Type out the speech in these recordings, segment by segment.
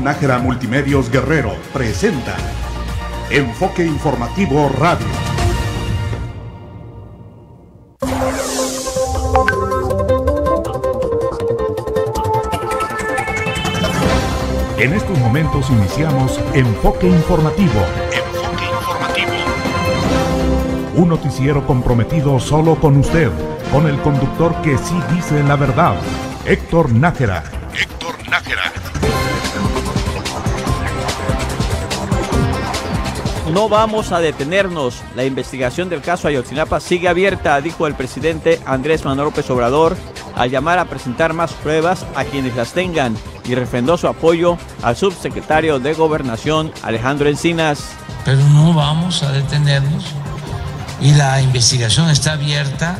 Nájera Multimedios Guerrero presenta Enfoque Informativo Radio. En estos momentos iniciamos Enfoque Informativo. Enfoque Informativo. Un noticiero comprometido solo con usted, con el conductor que sí dice la verdad, Héctor Nájera. No vamos a detenernos. La investigación del caso Ayotzinapa sigue abierta, dijo el presidente Andrés Manuel López Obrador, al llamar a presentar más pruebas a quienes las tengan y refrendó su apoyo al subsecretario de Gobernación Alejandro Encinas. Pero no vamos a detenernos y la investigación está abierta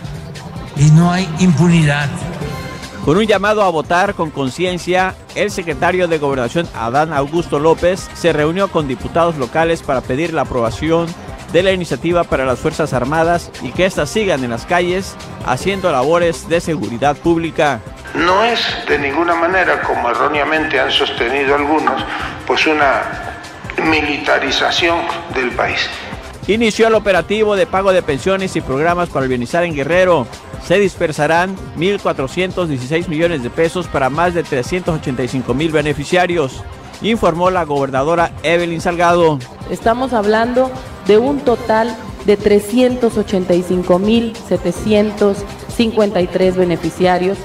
y no hay impunidad. Con un llamado a votar con conciencia, el secretario de Gobernación Adán Augusto López se reunió con diputados locales para pedir la aprobación de la iniciativa para las Fuerzas Armadas y que éstas sigan en las calles haciendo labores de seguridad pública. No es de ninguna manera, como erróneamente han sostenido algunos, pues una militarización del país. Inició el operativo de pago de pensiones y programas para el bienestar en Guerrero. Se dispersarán 1.416 millones de pesos para más de 385 mil beneficiarios, informó la gobernadora Evelyn Salgado. Estamos hablando de un total de 385.753 beneficiarios.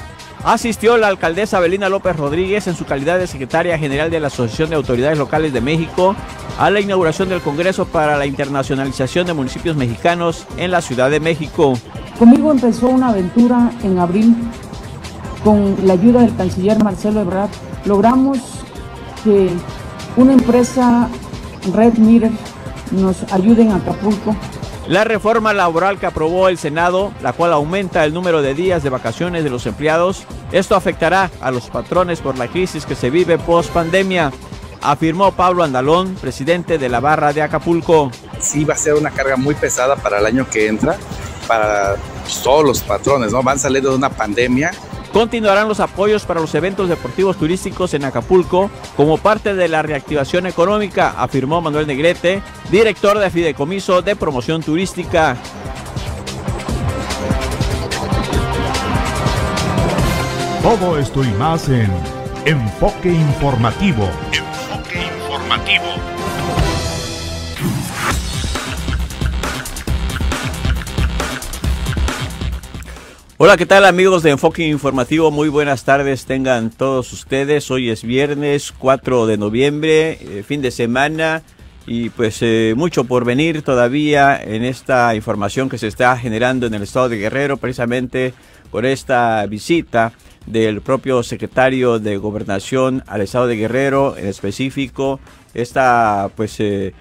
Asistió la alcaldesa Belina López Rodríguez en su calidad de secretaria general de la Asociación de Autoridades Locales de México a la inauguración del Congreso para la Internacionalización de Municipios Mexicanos en la Ciudad de México. Conmigo empezó una aventura en abril con la ayuda del canciller Marcelo Ebrard. Logramos que una empresa Red Mirror nos ayude en Acapulco la reforma laboral que aprobó el Senado, la cual aumenta el número de días de vacaciones de los empleados, esto afectará a los patrones por la crisis que se vive post pandemia, afirmó Pablo Andalón, presidente de la Barra de Acapulco. Sí va a ser una carga muy pesada para el año que entra, para todos los patrones, ¿no? Van saliendo de una pandemia Continuarán los apoyos para los eventos deportivos turísticos en Acapulco como parte de la reactivación económica, afirmó Manuel Negrete, director de Fideicomiso de Promoción Turística. Todo esto y más en Enfoque Informativo. Hola, ¿qué tal amigos de Enfoque Informativo? Muy buenas tardes tengan todos ustedes. Hoy es viernes 4 de noviembre, eh, fin de semana y pues eh, mucho por venir todavía en esta información que se está generando en el estado de Guerrero precisamente por esta visita del propio secretario de Gobernación al estado de Guerrero, en específico esta pues eh,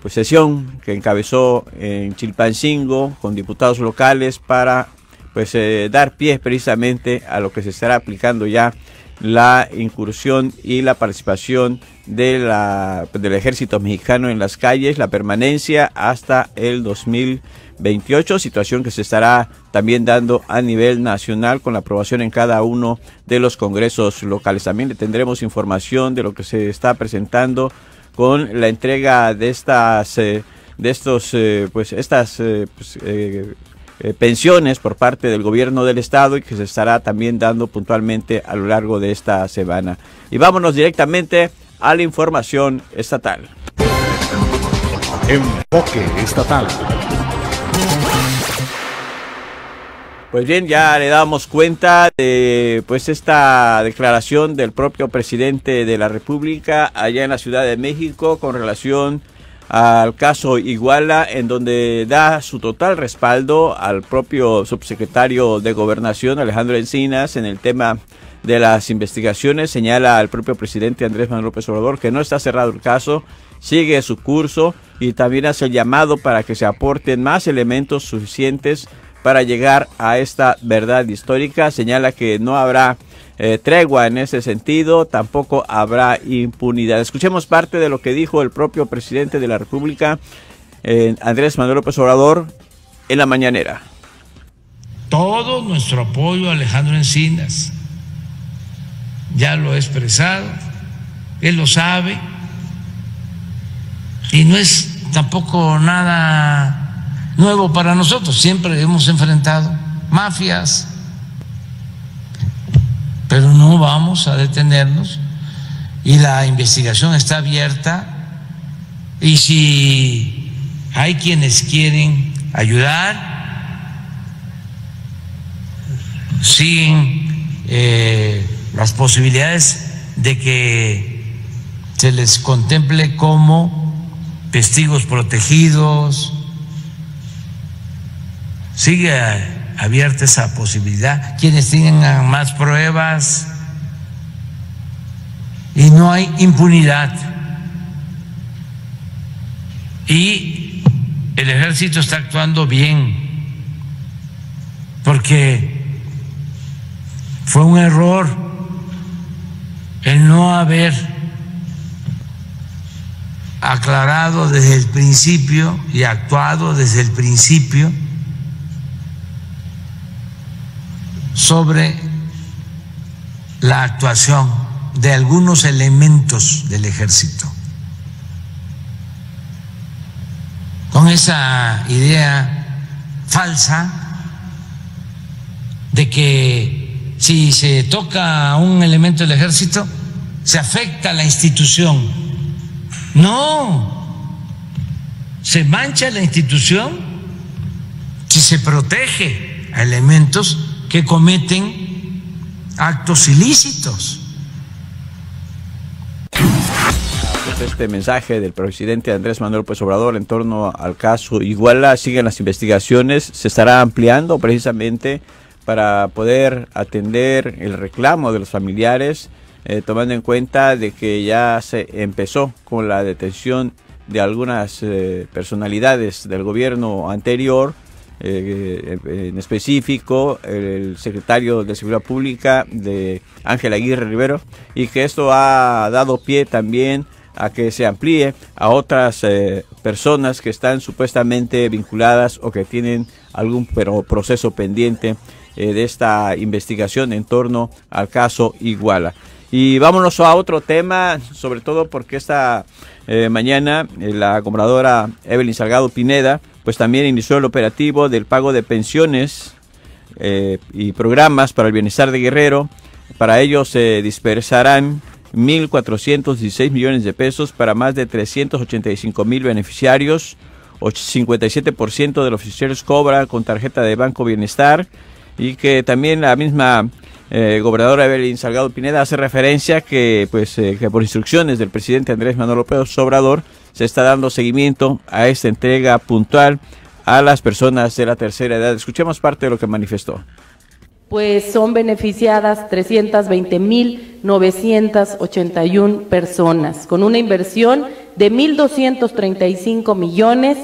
pues sesión que encabezó en Chilpancingo con diputados locales para pues eh, dar pie precisamente a lo que se estará aplicando ya la incursión y la participación de la, del ejército mexicano en las calles, la permanencia hasta el 2028, situación que se estará también dando a nivel nacional con la aprobación en cada uno de los congresos locales. También le tendremos información de lo que se está presentando con la entrega de estas, eh, de estos, eh, pues estas pues, eh, pensiones por parte del gobierno del estado y que se estará también dando puntualmente a lo largo de esta semana. Y vámonos directamente a la información estatal. Enfoque estatal. Pues bien, ya le damos cuenta de pues esta declaración del propio presidente de la República allá en la Ciudad de México con relación al caso Iguala, en donde da su total respaldo al propio subsecretario de Gobernación, Alejandro Encinas, en el tema de las investigaciones. Señala al propio presidente Andrés Manuel López Obrador que no está cerrado el caso, sigue su curso y también hace el llamado para que se aporten más elementos suficientes para llegar a esta verdad histórica. Señala que no habrá eh, tregua en ese sentido, tampoco habrá impunidad. Escuchemos parte de lo que dijo el propio presidente de la República, eh, Andrés Manuel López Obrador, en la mañanera. Todo nuestro apoyo a Alejandro Encinas, ya lo he expresado, él lo sabe, y no es tampoco nada nuevo para nosotros, siempre hemos enfrentado mafias, pero no vamos a detenernos y la investigación está abierta y si hay quienes quieren ayudar, siguen eh, las posibilidades de que se les contemple como testigos protegidos. Sigue abierta esa posibilidad. Quienes tengan más pruebas y no hay impunidad. Y el ejército está actuando bien, porque fue un error el no haber aclarado desde el principio y actuado desde el principio sobre la actuación de algunos elementos del ejército. Con esa idea falsa de que si se toca un elemento del ejército, se afecta a la institución. No, se mancha la institución si se protege a elementos que cometen actos ilícitos. este mensaje del presidente Andrés Manuel López Obrador en torno al caso Iguala. Siguen las investigaciones, se estará ampliando precisamente para poder atender el reclamo de los familiares, eh, tomando en cuenta de que ya se empezó con la detención de algunas eh, personalidades del gobierno anterior, eh, en específico el secretario de Seguridad Pública de Ángel Aguirre Rivero, y que esto ha dado pie también a que se amplíe a otras eh, personas que están supuestamente vinculadas o que tienen algún proceso pendiente eh, de esta investigación en torno al caso Iguala. Y vámonos a otro tema, sobre todo porque esta eh, mañana la compradora Evelyn Salgado Pineda pues también inició el operativo del pago de pensiones y programas para el bienestar de Guerrero. Para ello se dispersarán 1.416 millones de pesos para más de 385 mil beneficiarios. 57% de los beneficiarios cobra con tarjeta de Banco Bienestar y que también la misma eh, gobernadora Evelyn Salgado Pineda hace referencia que, pues, eh, que por instrucciones del presidente Andrés Manuel López Obrador se está dando seguimiento a esta entrega puntual a las personas de la tercera edad. Escuchemos parte de lo que manifestó pues son beneficiadas 320.981 personas, con una inversión de 1.235 millones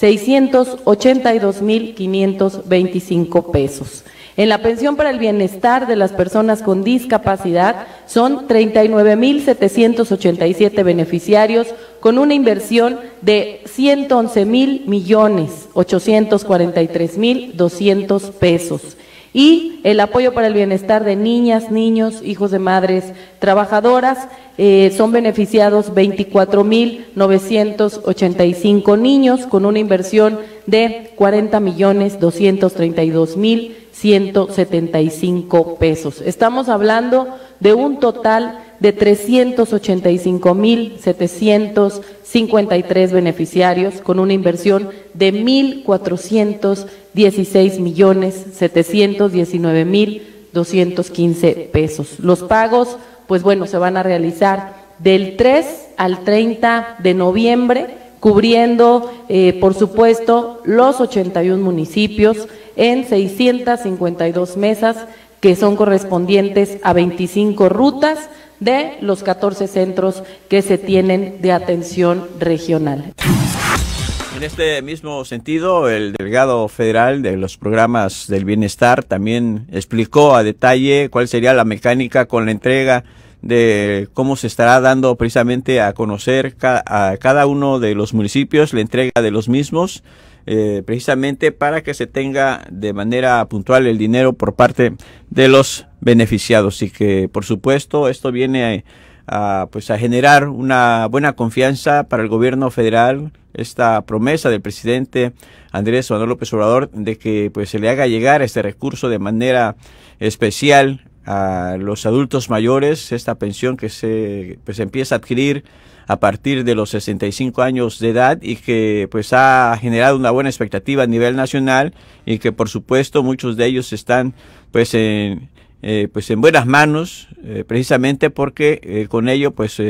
682.525 pesos. En la pensión para el bienestar de las personas con discapacidad son 39.787 beneficiarios con una inversión de 111.000 millones 843.200 pesos y el apoyo para el bienestar de niñas, niños, hijos de madres trabajadoras. Eh, son beneficiados 24.985 niños con una inversión de 40 millones 232 mil 175 pesos. Estamos hablando de un total de 385 mil 753 beneficiarios con una inversión de 1.416 millones 719 mil 215 pesos. Los pagos, pues bueno, se van a realizar del 3 al 30 de noviembre, cubriendo, eh, por supuesto, los 81 municipios en 652 mesas que son correspondientes a 25 rutas de los 14 centros que se tienen de atención regional. En este mismo sentido, el delegado federal de los programas del bienestar también explicó a detalle cuál sería la mecánica con la entrega de cómo se estará dando precisamente a conocer a cada uno de los municipios la entrega de los mismos, eh, precisamente para que se tenga de manera puntual el dinero por parte de los beneficiados. Y que por supuesto esto viene a, pues a generar una buena confianza para el gobierno federal. Esta promesa del presidente Andrés Manuel López Obrador de que pues se le haga llegar este recurso de manera especial a los adultos mayores, esta pensión que se pues empieza a adquirir a partir de los 65 años de edad y que pues ha generado una buena expectativa a nivel nacional y que por supuesto muchos de ellos están pues en eh, pues en buenas manos eh, precisamente porque eh, con ello pues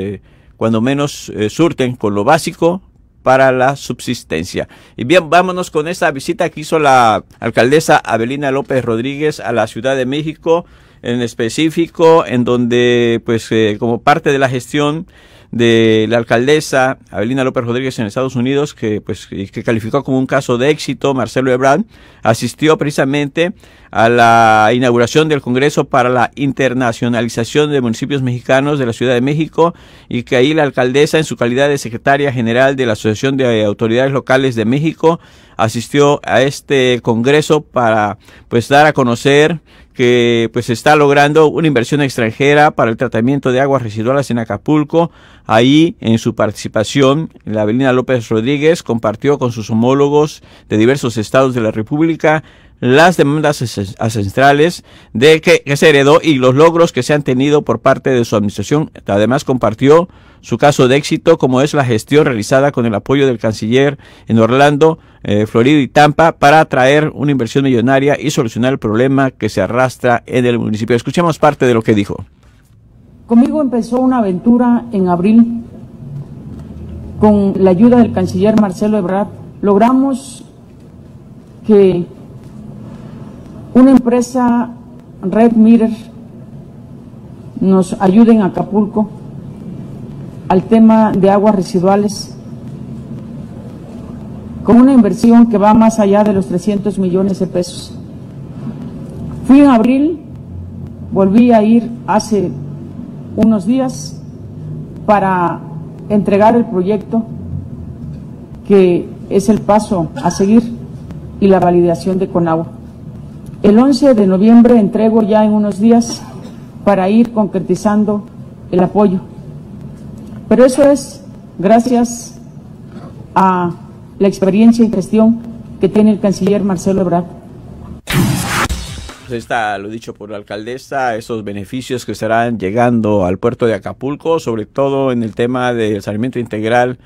cuando menos surten con lo básico para la subsistencia. Y bien, vámonos con esta visita que hizo la alcaldesa Abelina López Rodríguez a la Ciudad de México en específico, en donde pues como parte de la gestión de la alcaldesa Abelina López Rodríguez en Estados Unidos, que pues que calificó como un caso de éxito, Marcelo Ebrard, asistió precisamente a la inauguración del Congreso para la Internacionalización de Municipios Mexicanos de la Ciudad de México y que ahí la alcaldesa, en su calidad de secretaria general de la Asociación de Autoridades Locales de México, asistió a este Congreso para pues dar a conocer que pues está logrando una inversión extranjera para el tratamiento de aguas residuales en Acapulco. Ahí, en su participación, la Avelina López Rodríguez compartió con sus homólogos de diversos estados de la República las demandas ancestrales de que, se heredó y los logros que se han tenido por parte de su administración. Además compartió su caso de éxito como es la gestión realizada con el apoyo del canciller en Orlando, eh, Florida y Tampa para atraer una inversión millonaria y solucionar el problema que se arrastra en el municipio. Escuchemos parte de lo que dijo. Conmigo empezó una aventura en abril con la ayuda del canciller Marcelo Ebrard. Logramos que una empresa Red Mirror nos ayude en Acapulco al tema de aguas residuales con una inversión que va más allá de los 300 millones de pesos. Fui en abril, volví a ir hace unos días para entregar el proyecto que es el paso a seguir y la validación de Conagua. El 11 de noviembre entrego ya en unos días para ir concretizando el apoyo. Pero eso es gracias a la experiencia y gestión que tiene el canciller Marcelo Ebrard. Pues está lo dicho por la alcaldesa, esos beneficios que estarán llegando al puerto de Acapulco, sobre todo en el tema del saneamiento integral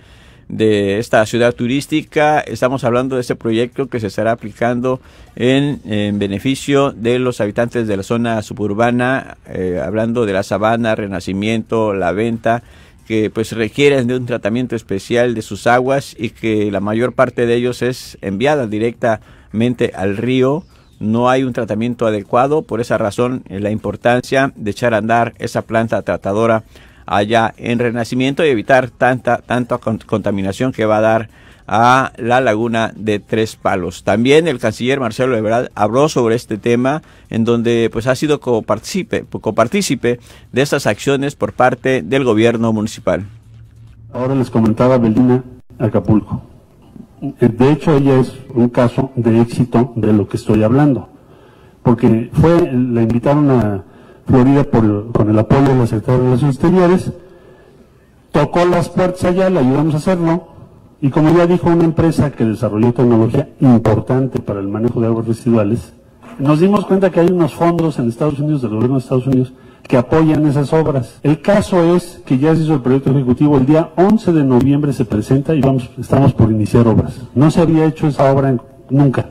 de esta ciudad turística. Estamos hablando de ese proyecto que se estará aplicando en, beneficio de los habitantes de la zona suburbana, eh, hablando de la sabana, renacimiento, la venta que pues requieren de un tratamiento especial de sus aguas y que la mayor parte de ellos es enviada directamente al río. No hay un tratamiento adecuado, por esa razón eh, la importancia de echar a andar esa planta tratadora allá en Renacimiento y evitar tanta, tanta contaminación que va a dar a la laguna de Tres Palos. También el canciller Marcelo Ebrard habló sobre este tema en donde pues ha sido copartícipe, copartícipe de estas acciones por parte del gobierno municipal. Ahora les comentaba Belina Acapulco. De hecho, ella es un caso de éxito de lo que estoy hablando, porque fue, la invitaron a Florida por, con el apoyo de la Secretaría de Relaciones Exteriores, tocó las puertas allá, le ayudamos a hacerlo, y como ya dijo una empresa que desarrolló tecnología importante para el manejo de aguas residuales, nos dimos cuenta que hay unos fondos en Estados Unidos, del gobierno de Estados Unidos, que apoyan esas obras. El caso es que ya se hizo el proyecto ejecutivo, el día 11 de noviembre se presenta y vamos, estamos por iniciar obras. No se había hecho esa obra nunca,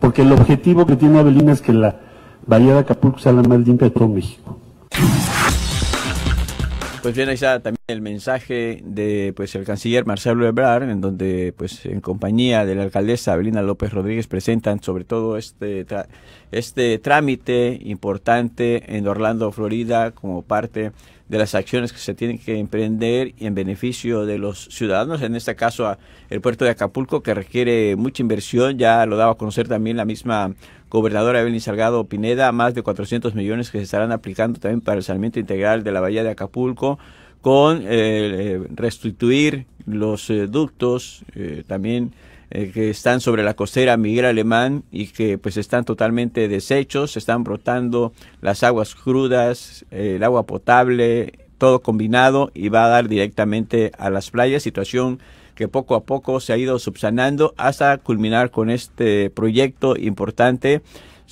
porque el objetivo que tiene Avelina es que la Bahía de Acapulco sea la más limpia de todo México. Pues ahí está también el mensaje de pues el canciller Marcelo Ebrard, en donde pues en compañía de la alcaldesa Abelina López Rodríguez presentan sobre todo este este trámite importante en Orlando, Florida, como parte de las acciones que se tienen que emprender en beneficio de los ciudadanos, en este caso el puerto de Acapulco, que requiere mucha inversión, ya lo daba a conocer también la misma gobernadora Evelyn Salgado Pineda, más de 400 millones que se estarán aplicando también para el saneamiento integral de la bahía de Acapulco, con eh, eh, restituir los eh, ductos, también que están sobre la costera Miguel Alemán y que pues están totalmente deshechos, están brotando las aguas crudas, el agua potable, todo combinado y va a dar directamente a las playas, situación que poco a poco se ha ido subsanando hasta culminar con este proyecto importante,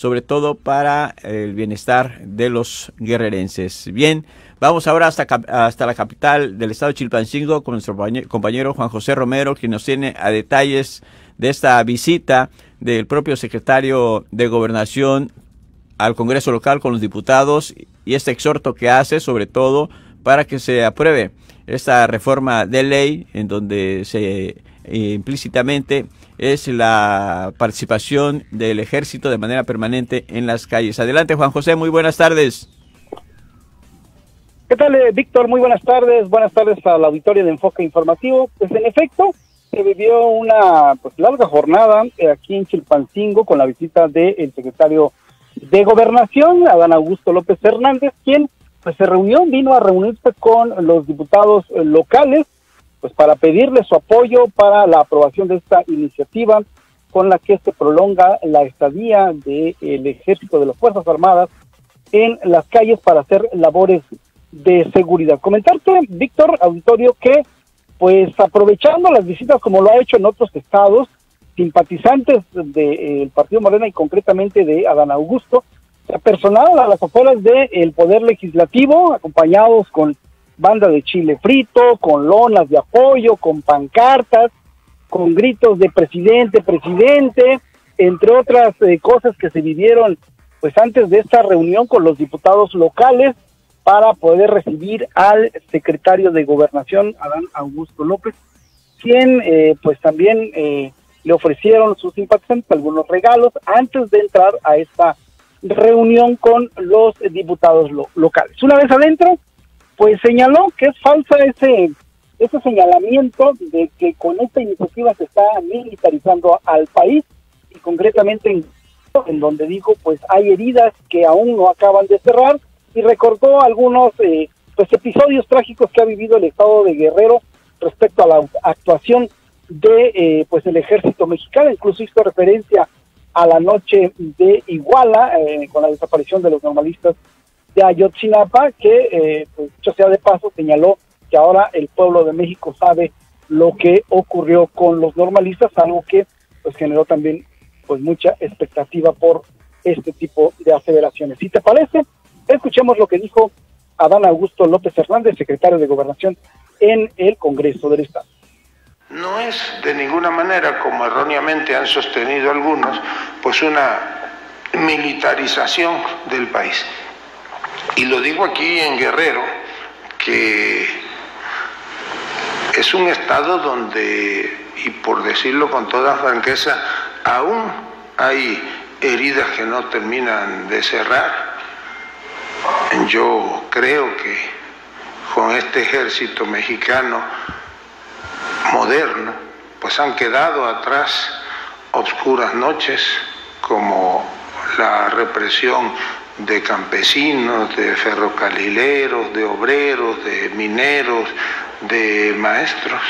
sobre todo para el bienestar de los guerrerenses. Bien, vamos ahora hasta, hasta la capital del estado de Chilpancingo con nuestro compañero Juan José Romero, quien nos tiene a detalles de esta visita del propio secretario de Gobernación al Congreso local con los diputados y este exhorto que hace sobre todo para que se apruebe esta reforma de ley en donde se eh, implícitamente es la participación del ejército de manera permanente en las calles. Adelante Juan José, muy buenas tardes. ¿Qué tal, eh, Víctor? Muy buenas tardes. Buenas tardes a la auditorio de Enfoque Informativo. Pues en efecto, se vivió una pues, larga jornada eh, aquí en Chilpancingo con la visita del secretario de Gobernación, Adán Augusto López Hernández, quien pues se reunió, vino a reunirse con los diputados eh, locales, pues para pedirle su apoyo para la aprobación de esta iniciativa con la que se prolonga la estadía del ejército de las Fuerzas Armadas en las calles para hacer labores de seguridad. Comentarte, Víctor Auditorio, que pues aprovechando las visitas como lo ha hecho en otros estados, simpatizantes del Partido Morena y concretamente de Adán Augusto, se apersonaron a las afueras del Poder Legislativo, acompañados con banda de chile frito, con lonas de apoyo, con pancartas, con gritos de presidente, presidente, entre otras eh, cosas que se vivieron pues antes de esta reunión con los diputados locales para poder recibir al secretario de Gobernación, Adán Augusto López, quien eh, pues también eh, le ofrecieron sus simpatizantes algunos regalos antes de entrar a esta reunión con los diputados locales. Una vez adentro, pues señaló que es falsa ese, ese señalamiento de que con esta iniciativa se está militarizando al país y concretamente en, donde dijo pues hay heridas que aún no acaban de cerrar y recordó algunos eh, pues episodios trágicos que ha vivido el estado de Guerrero respecto a la actuación de eh, pues el ejército mexicano, incluso hizo referencia a la noche de Iguala eh, con la desaparición de los normalistas de Ayotzinapa, que eh, pues sea de paso señaló que ahora el pueblo de México sabe lo que ocurrió con los normalistas, algo que pues generó también pues mucha expectativa por este tipo de aseveraciones. Si te parece, escuchemos lo que dijo Adán Augusto López Hernández, secretario de Gobernación en el Congreso del Estado. No es de ninguna manera, como erróneamente han sostenido algunos, pues una militarización del país. Y lo digo aquí en Guerrero, que es un estado donde, y por decirlo con toda franqueza, aún hay heridas que no terminan de cerrar. Yo creo que con este ejército mexicano moderno, pues han quedado atrás obscuras noches como la represión de campesinos, de ferrocarrileros, de obreros, de mineros, de maestros.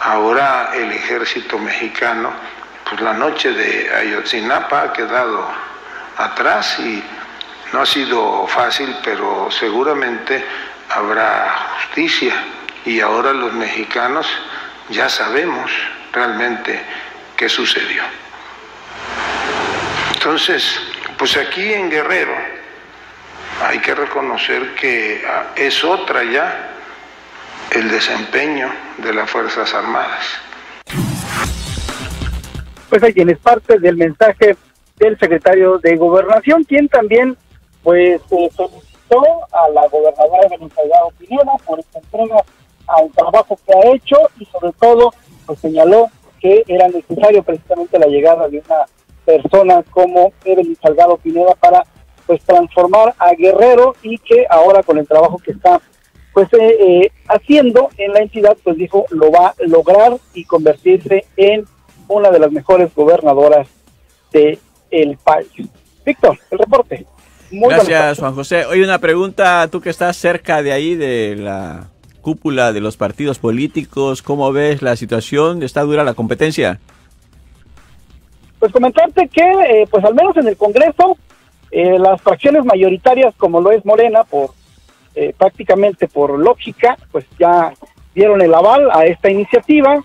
Ahora el ejército mexicano, pues la noche de Ayotzinapa ha quedado atrás y no ha sido fácil, pero seguramente habrá justicia y ahora los mexicanos ya sabemos realmente qué sucedió. Entonces, pues aquí en Guerrero hay que reconocer que ah, es otra ya el desempeño de las Fuerzas Armadas. Pues hay quien es parte del mensaje del secretario de Gobernación, quien también pues eh, solicitó a la gobernadora de Salgado Pineda por esta entrega al trabajo que ha hecho y sobre todo pues señaló que era necesario precisamente la llegada de una persona como Evelyn Salgado Pineda para pues transformar a Guerrero y que ahora con el trabajo que está pues eh, eh, haciendo en la entidad pues dijo lo va a lograr y convertirse en una de las mejores gobernadoras de el país. Víctor, el reporte. Gracias, Juan José. Hoy una pregunta, tú que estás cerca de ahí de la cúpula de los partidos políticos. ¿Cómo ves la situación? ¿Está dura la competencia? Pues comentarte que, eh, pues al menos en el Congreso, eh, las fracciones mayoritarias, como lo es Morena, por eh, prácticamente por lógica, pues ya dieron el aval a esta iniciativa,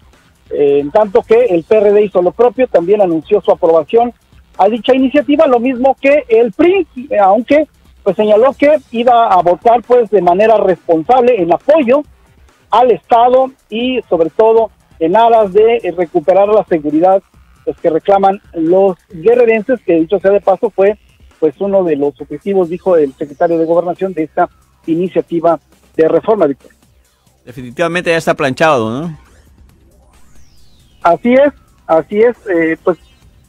eh, en tanto que el PRD hizo lo propio, también anunció su aprobación a dicha iniciativa, lo mismo que el PRI, aunque pues señaló que iba a votar pues de manera responsable en apoyo al Estado y sobre todo en aras de recuperar la seguridad pues, que reclaman los guerrerenses, que dicho sea de paso fue pues uno de los objetivos, dijo el secretario de Gobernación, de esta iniciativa de reforma, Víctor. Definitivamente ya está planchado, ¿no? Así es, así es, eh, pues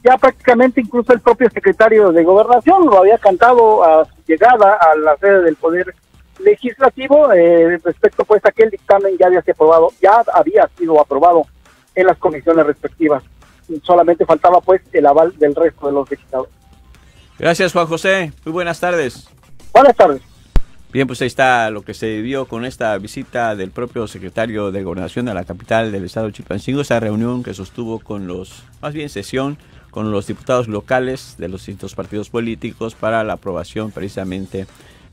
ya prácticamente incluso el propio secretario de Gobernación lo había cantado a su llegada a la sede del Poder Legislativo eh, respecto pues a que el dictamen ya había sido aprobado, ya había sido aprobado en las comisiones respectivas. Solamente faltaba pues el aval del resto de los legisladores. Gracias Juan José, muy buenas tardes. Buenas tardes. Bien, pues ahí está lo que se vio con esta visita del propio secretario de Gobernación a la capital del estado de Chilpancingo, esa reunión que sostuvo con los, más bien sesión, con los diputados locales de los distintos partidos políticos para la aprobación precisamente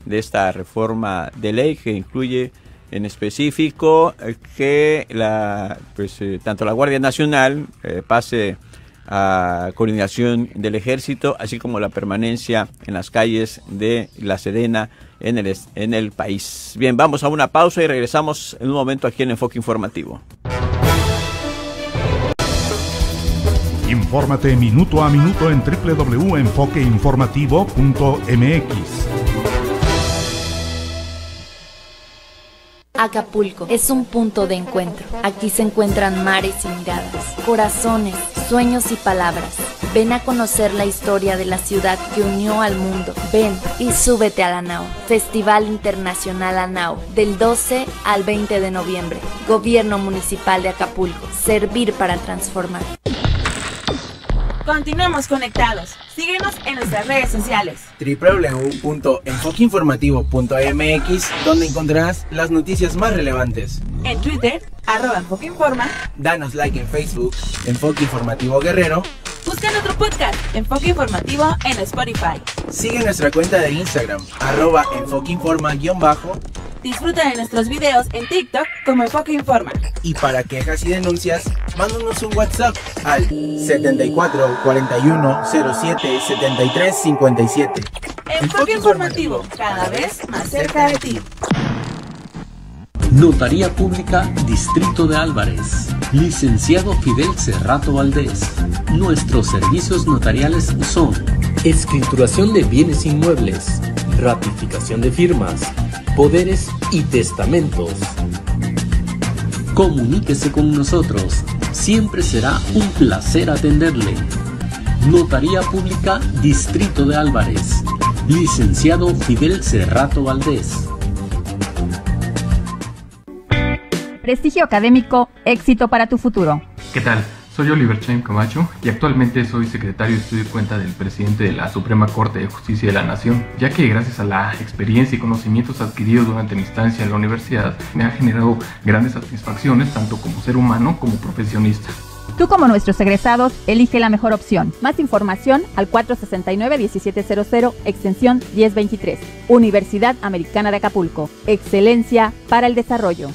de esta reforma de ley que incluye en específico que la, pues, eh, tanto la Guardia Nacional eh, pase a coordinación del ejército, así como la permanencia en las calles de La Sedena en el, en el país. Bien, vamos a una pausa y regresamos en un momento aquí en Enfoque Informativo. Infórmate minuto a minuto en www.enfoqueinformativo.mx. Acapulco es un punto de encuentro. Aquí se encuentran mares y miradas, corazones, sueños y palabras. Ven a conocer la historia de la ciudad que unió al mundo. Ven y súbete a la NAO. Festival Internacional ANAO, del 12 al 20 de noviembre. Gobierno Municipal de Acapulco. Servir para transformar. Continuemos conectados. Síguenos en nuestras redes sociales. www.enfoqueinformativo.mx, donde encontrarás las noticias más relevantes. En Twitter, arroba Enfoque Informa. Danos like en Facebook, Enfoque Informativo Guerrero. Busca nuestro podcast, Enfoque Informativo, en Spotify. Sigue nuestra cuenta de Instagram, arroba Enfoque Informa-bajo Disfruta de nuestros videos en TikTok como Enfoque Informa. Y para quejas y denuncias, mándanos un WhatsApp al 74 41 07 73 57. Enfoque Informativo, cada vez más cerca de ti. Notaría Pública Distrito de Álvarez. Licenciado Fidel Cerrato Valdés. Nuestros servicios notariales son escrituración de bienes inmuebles, ratificación de firmas, poderes y testamentos. Comuníquese con nosotros. Siempre será un placer atenderle. Notaría Pública Distrito de Álvarez. Licenciado Fidel Cerrato Valdés. Prestigio académico, éxito para tu futuro. ¿Qué tal? Soy Oliver Chaim Camacho y actualmente soy secretario de estudio y cuenta del presidente de la Suprema Corte de Justicia de la Nación, ya que gracias a la experiencia y conocimientos adquiridos durante mi estancia en la universidad me ha generado grandes satisfacciones tanto como ser humano como profesionista. Tú como nuestros egresados, elige la mejor opción. Más información al 469-1700, extensión 1023. Universidad Americana de Acapulco. Excelencia para el desarrollo.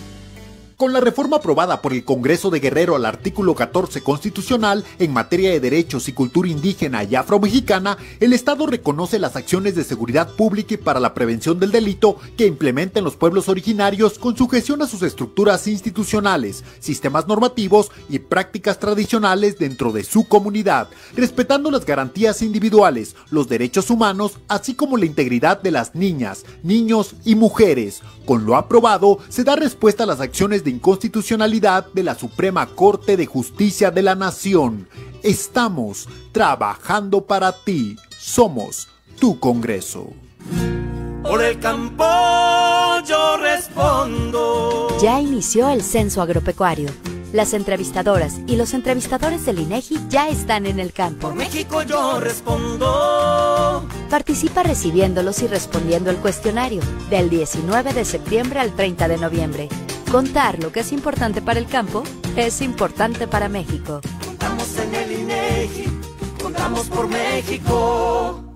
Con la reforma aprobada por el Congreso de Guerrero al artículo 14 constitucional en materia de derechos y cultura indígena y afromexicana, el Estado reconoce las acciones de seguridad pública y para la prevención del delito que implementan los pueblos originarios con sujeción a sus estructuras institucionales, sistemas normativos y prácticas tradicionales dentro de su comunidad, respetando las garantías individuales, los derechos humanos, así como la integridad de las niñas, niños y mujeres. Con lo aprobado, se da respuesta a las acciones de inconstitucionalidad de la Suprema Corte de Justicia de la Nación. Estamos trabajando para ti. Somos tu Congreso. Por el campo yo respondo. Ya inició el censo agropecuario. Las entrevistadoras y los entrevistadores del INEGI ya están en el campo. Por México yo respondo. Participa recibiéndolos y respondiendo el cuestionario del 19 de septiembre al 30 de noviembre. Contar lo que es importante para el campo es importante para México. Contamos en el INEGI, contamos por México.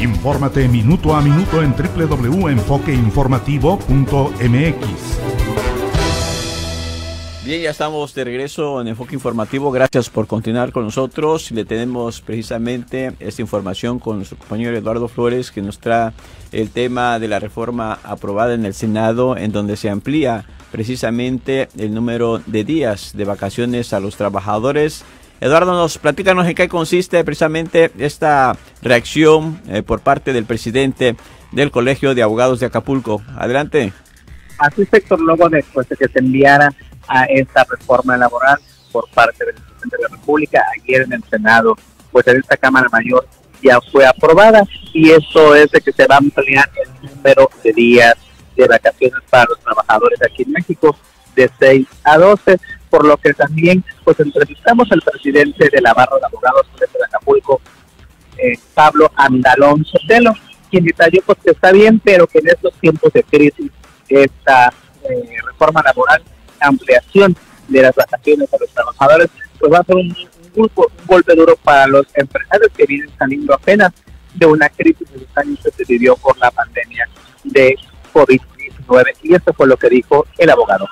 Infórmate minuto a minuto en www.enfoqueinformativo.mx. Bien, ya estamos de regreso en Enfoque Informativo. Gracias por continuar con nosotros. Le tenemos precisamente esta información con nuestro compañero Eduardo Flores que nos trae el tema de la reforma aprobada en el Senado en donde se amplía precisamente el número de días de vacaciones a los trabajadores. Eduardo, nos platícanos en qué consiste precisamente esta reacción eh, por parte del presidente del Colegio de Abogados de Acapulco. Adelante. Así, sector luego después de que se enviara a esta reforma laboral por parte del presidente de la República. Ayer en el Senado, pues en esta Cámara Mayor ya fue aprobada y eso es de que se va a ampliar el número de días de vacaciones para los trabajadores aquí en México de 6 a 12, por lo que también pues entrevistamos al presidente de la barra de abogados de Acapulco, eh, Pablo Andalón Sotelo, quien detalló pues que está bien, pero que en estos tiempos de crisis esta eh, reforma laboral ampliación de las vacaciones a los trabajadores, pues va a ser un, golpe duro para los empresarios que vienen saliendo apenas de una crisis de los años que se vivió por la pandemia de COVID-19. Y esto fue lo que dijo el abogado.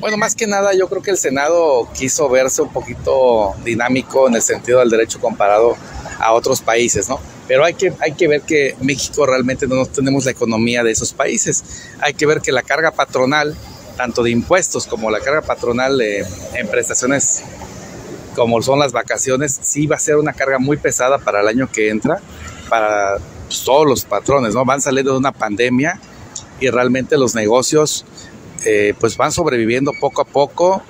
Bueno, más que nada yo creo que el Senado quiso verse un poquito dinámico en el sentido del derecho comparado a otros países, ¿no? Pero hay que, hay que ver que México realmente no tenemos la economía de esos países. Hay que ver que la carga patronal tanto de impuestos como la carga patronal en prestaciones como son las vacaciones, sí va a ser una carga muy pesada para el año que entra, para pues, todos los patrones, ¿no? Van saliendo de una pandemia y realmente los negocios eh, pues van sobreviviendo poco a poco.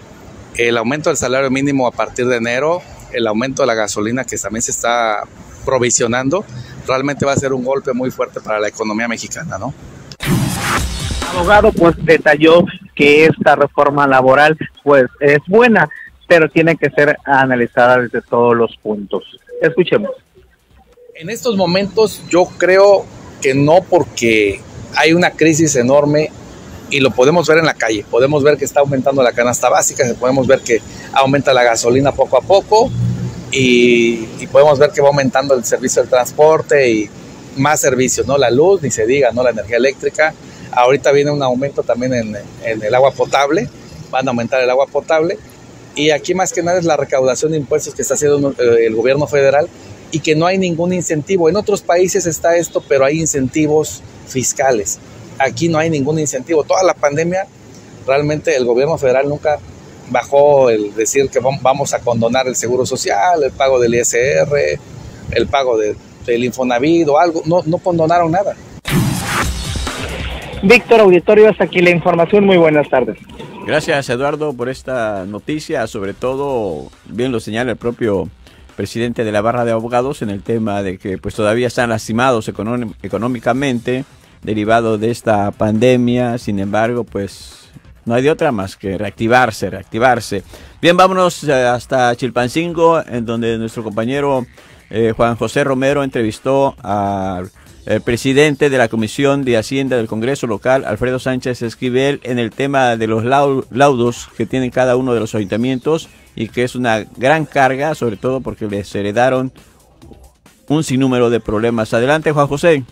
El aumento del salario mínimo a partir de enero, el aumento de la gasolina que también se está provisionando, realmente va a ser un golpe muy fuerte para la economía mexicana, ¿no? abogado pues detalló que esta reforma laboral pues es buena, pero tiene que ser analizada desde todos los puntos. Escuchemos. En estos momentos yo creo que no porque hay una crisis enorme y lo podemos ver en la calle. Podemos ver que está aumentando la canasta básica, podemos ver que aumenta la gasolina poco a poco y, podemos ver que va aumentando el servicio del transporte y más servicios, ¿no? La luz, ni se diga, ¿no? La energía eléctrica. Ahorita viene un aumento también en, el agua potable, van a aumentar el agua potable. Y aquí más que nada es la recaudación de impuestos que está haciendo eh, el gobierno federal y que no hay ningún incentivo. En otros países está esto, pero hay incentivos fiscales. Aquí no hay ningún incentivo. Toda la pandemia, realmente el gobierno federal nunca bajó el decir que vamos a condonar el seguro social, el pago del ISR, el pago del Infonavit o algo. No, no condonaron nada. Víctor Auditorio, hasta aquí la información. Muy buenas tardes. Gracias, Eduardo, por esta noticia. Sobre todo, bien lo señala el propio presidente de la barra de abogados en el tema de que pues todavía están lastimados económicamente derivado de esta pandemia. Sin embargo, pues no hay de otra más que reactivarse, reactivarse. Bien, vámonos eh, hasta Chilpancingo, en donde nuestro compañero eh, Juan José Romero entrevistó a el presidente de la Comisión de Hacienda del Congreso local, Alfredo Sánchez Esquivel, en el tema de los laudos que tienen cada uno de los ayuntamientos y que es una gran carga, sobre todo porque les heredaron un sinnúmero de problemas. Adelante, Juan José.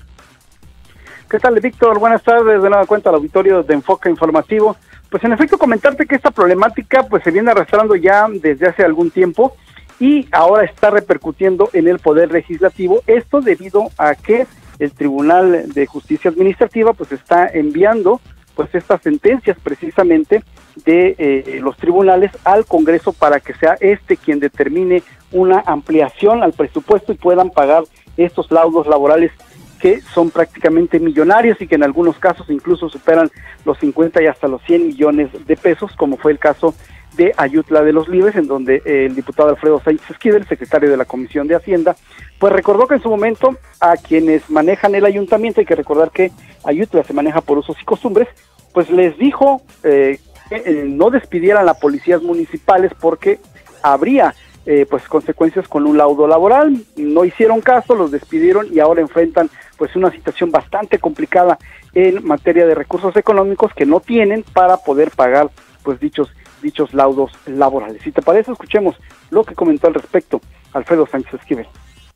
¿Qué tal, Víctor? Buenas tardes. De nueva cuenta al auditorio de Enfoque Informativo. Pues en efecto, comentarte que esta problemática pues se viene arrastrando ya desde hace algún tiempo y ahora está repercutiendo en el Poder Legislativo. Esto debido a que el Tribunal de Justicia Administrativa pues está enviando pues estas sentencias precisamente de eh, los tribunales al Congreso para que sea este quien determine una ampliación al presupuesto y puedan pagar estos laudos laborales que son prácticamente millonarios y que en algunos casos incluso superan los 50 y hasta los 100 millones de pesos, como fue el caso de Ayutla de los Libres, en donde el diputado Alfredo Sánchez Esquivel, secretario de la Comisión de Hacienda, pues recordó que en su momento a quienes manejan el ayuntamiento, hay que recordar que Ayutla se maneja por usos y costumbres, pues les dijo eh, que eh, no despidieran a policías municipales porque habría eh, pues consecuencias con un laudo laboral, no hicieron caso, los despidieron y ahora enfrentan pues una situación bastante complicada en materia de recursos económicos que no tienen para poder pagar pues dichos dichos laudos laborales. Si te parece, escuchemos lo que comentó al respecto Alfredo Sánchez Esquivel.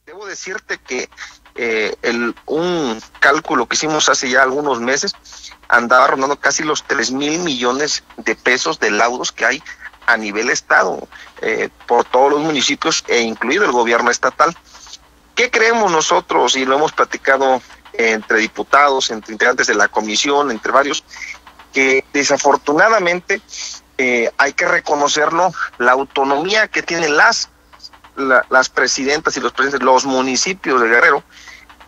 Debo decirte que eh, el, un cálculo que hicimos hace ya algunos meses andaba rondando casi los 3 mil millones de pesos de laudos que hay a nivel estado eh, por todos los municipios e incluido el gobierno estatal. ¿Qué creemos nosotros? Y lo hemos platicado entre diputados, entre integrantes de la comisión, entre varios, que desafortunadamente eh, hay que reconocerlo, la autonomía que tienen las, las presidentas y los presidentes, los municipios de Guerrero,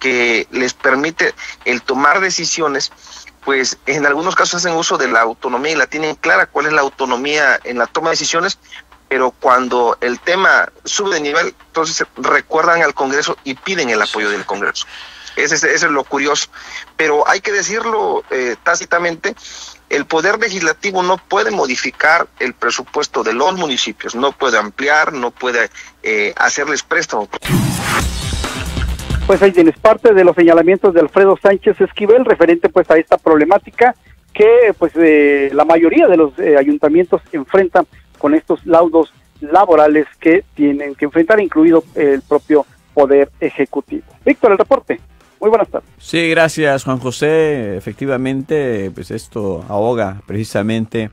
que les permite el tomar decisiones, pues en algunos casos hacen uso de la autonomía y la tienen clara cuál es la autonomía en la toma de decisiones, pero cuando el tema sube de nivel, entonces recuerdan al Congreso y piden el apoyo del Congreso. Ese, es lo curioso. Pero hay que decirlo eh, tácitamente, el Poder Legislativo no puede modificar el presupuesto de los municipios, no puede ampliar, no puede eh, hacerles préstamos. Pues ahí tienes parte de los señalamientos de Alfredo Sánchez Esquivel referente pues a esta problemática que pues eh, la mayoría de los ayuntamientos enfrentan con estos laudos laborales que tienen que enfrentar, incluido el propio Poder Ejecutivo. Víctor, el reporte. Muy buenas tardes. Sí, gracias Juan José. Efectivamente, pues esto ahoga precisamente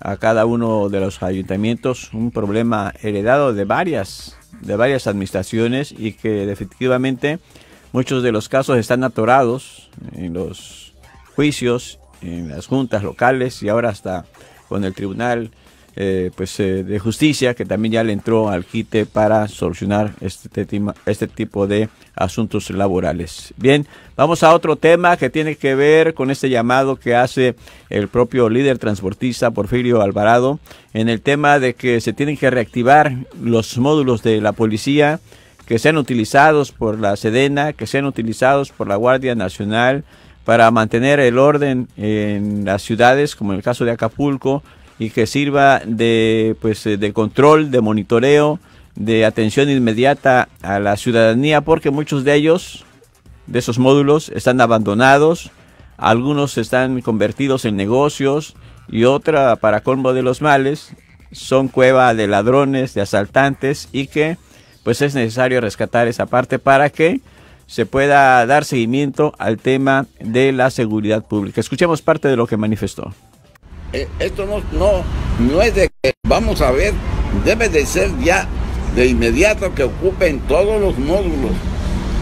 a cada uno de los ayuntamientos un problema heredado de varias de varias administraciones y que efectivamente muchos de los casos están atorados en los juicios, en las juntas locales y ahora hasta con el tribunal eh, pues, eh, de justicia que también ya le entró al quite para solucionar este, este tipo de asuntos laborales. Bien, vamos a otro tema que tiene que ver con este llamado que hace el propio líder transportista Porfirio Alvarado en el tema de que se tienen que reactivar los módulos de la policía que sean utilizados por la Sedena, que sean utilizados por la Guardia Nacional para mantener el orden en las ciudades, como en el caso de Acapulco, y que sirva de, pues, eh, de control, de monitoreo, de atención inmediata a la ciudadanía, porque muchos de ellos, de esos módulos, están abandonados, algunos están convertidos en negocios y otra, para colmo de los males, son cueva de ladrones, de asaltantes y que pues es necesario rescatar esa parte para que se pueda dar seguimiento al tema de la seguridad pública. Escuchemos parte de lo que manifestó. Eh, esto no, no, no es de que vamos a ver, debe de ser ya de inmediato que ocupen todos los módulos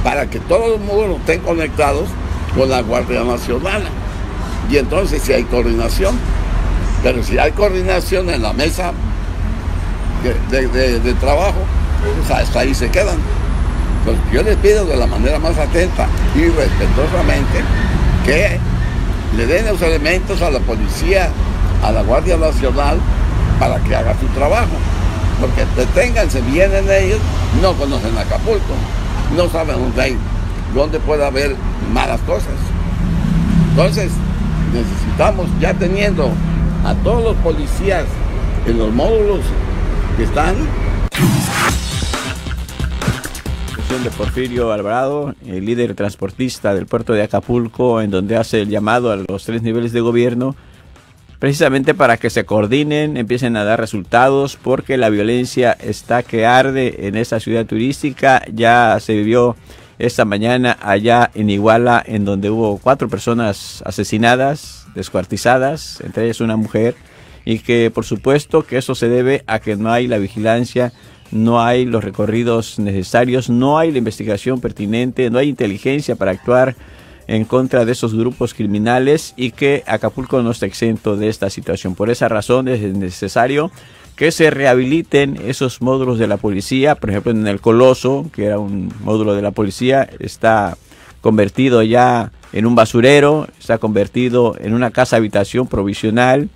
para que todos los módulos estén conectados con la Guardia Nacional. Y entonces si hay coordinación, pero si hay coordinación en la mesa de, trabajo, pues hasta ahí se quedan. Pues yo les pido de la manera más atenta y respetuosamente que le den los elementos a la policía a la Guardia Nacional para que haga su trabajo. Porque deténganse, vienen ellos, no conocen Acapulco, no saben dónde hay, dónde puede haber malas cosas. Entonces, necesitamos, ya teniendo a todos los policías en los módulos que están, de Porfirio Alvarado, el líder transportista del puerto de Acapulco, en donde hace el llamado a los tres niveles de gobierno precisamente para que se coordinen, empiecen a dar resultados, porque la violencia está que arde en esa ciudad turística. Ya se vivió esta mañana allá en Iguala, en donde hubo cuatro personas asesinadas, descuartizadas, entre ellas una mujer, y que por supuesto que eso se debe a que no hay la vigilancia, no hay los recorridos necesarios, no hay la investigación pertinente, no hay inteligencia para actuar en contra de esos grupos criminales y que Acapulco no está exento de esta situación. Por esa razón es necesario que se rehabiliten esos módulos de la policía, por ejemplo en el Coloso, que era un módulo de la policía, está convertido ya en un basurero, está convertido en una casa habitación provisional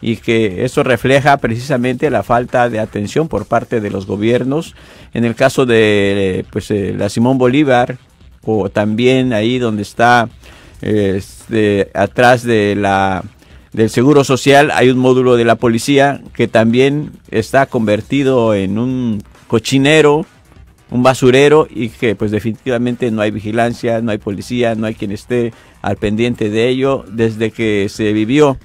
y que eso refleja precisamente la falta de atención por parte de los gobiernos. En el caso de pues, eh, la Simón Bolívar, o también ahí donde está este, atrás de la del seguro social hay un módulo de la policía que también está convertido en un cochinero un basurero y que pues definitivamente no hay vigilancia, no hay policía, no hay quien esté al pendiente de ello desde que se vivió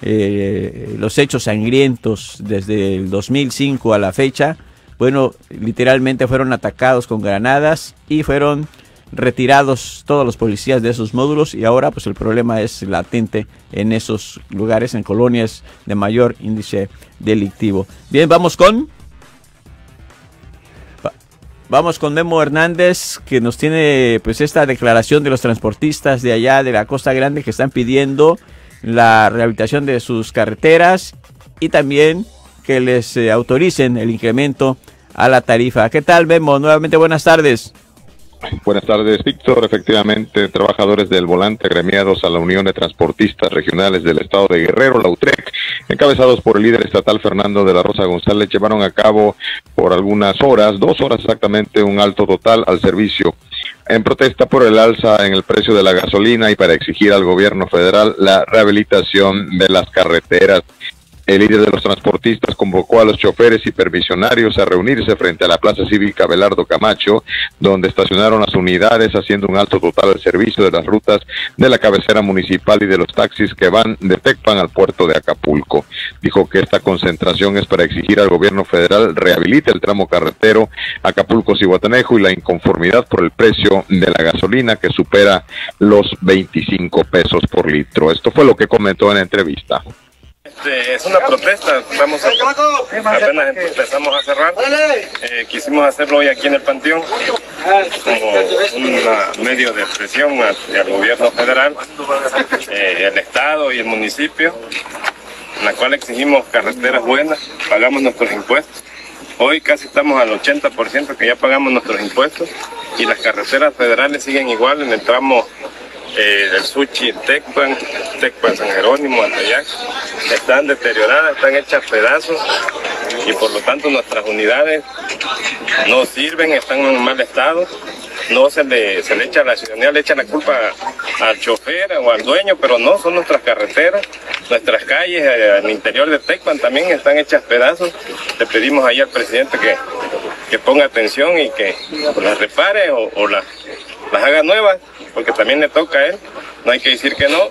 eh, los hechos sangrientos desde el 2005 a la fecha. Bueno, literalmente fueron atacados con granadas y fueron retirados todos los policías de esos módulos y ahora pues el problema es latente en esos lugares, en colonias de mayor índice delictivo. Bien, vamos con... Vamos con Memo Hernández que nos tiene pues esta declaración de los transportistas de allá de la Costa Grande que están pidiendo la rehabilitación de sus carreteras y también que les eh, autoricen el incremento a la tarifa. ¿Qué tal Memo? Nuevamente buenas tardes. Buenas tardes, Víctor. Efectivamente, trabajadores del volante agremiados a la Unión de Transportistas Regionales del Estado de Guerrero, la UTREC, encabezados por el líder estatal Fernando de la Rosa González, llevaron a cabo por algunas horas, dos horas exactamente, un alto total al servicio en protesta por el alza en el precio de la gasolina y para exigir al gobierno federal la rehabilitación de las carreteras. El líder de los transportistas convocó a los choferes y permisionarios a reunirse frente a la Plaza Cívica Belardo Camacho, donde estacionaron las unidades haciendo un alto total al servicio de las rutas de la cabecera municipal y de los taxis que van de Tecpan al puerto de Acapulco. Dijo que esta concentración es para exigir al gobierno federal rehabilite el tramo carretero Acapulco-Cihuatanejo y la inconformidad por el precio de la gasolina que supera los 25 pesos por litro. Esto fue lo que comentó en la entrevista. Este, es una protesta, estamos apenas empezamos a cerrar. Eh, quisimos hacerlo hoy aquí en el Panteón como un medio de expresión hacia el gobierno federal, eh, el Estado y el municipio, en la cual exigimos carreteras buenas, pagamos nuestros impuestos. Hoy casi estamos al 80% que ya pagamos nuestros impuestos y las carreteras federales siguen igual en el tramo eh, del Suchi, Tecpan, Tecpan San Jerónimo, Atayac, están deterioradas, están hechas pedazos y por lo tanto nuestras unidades no sirven, están en mal estado. No se le, se le echa a la ciudadanía, le echa la culpa al chofer o al dueño, pero no, son nuestras carreteras, nuestras calles eh, al interior de Tecpan también están hechas pedazos. Le pedimos ahí al presidente que, que ponga atención y que las repare o, o las, las haga nuevas porque también le toca él, no hay que decir que no,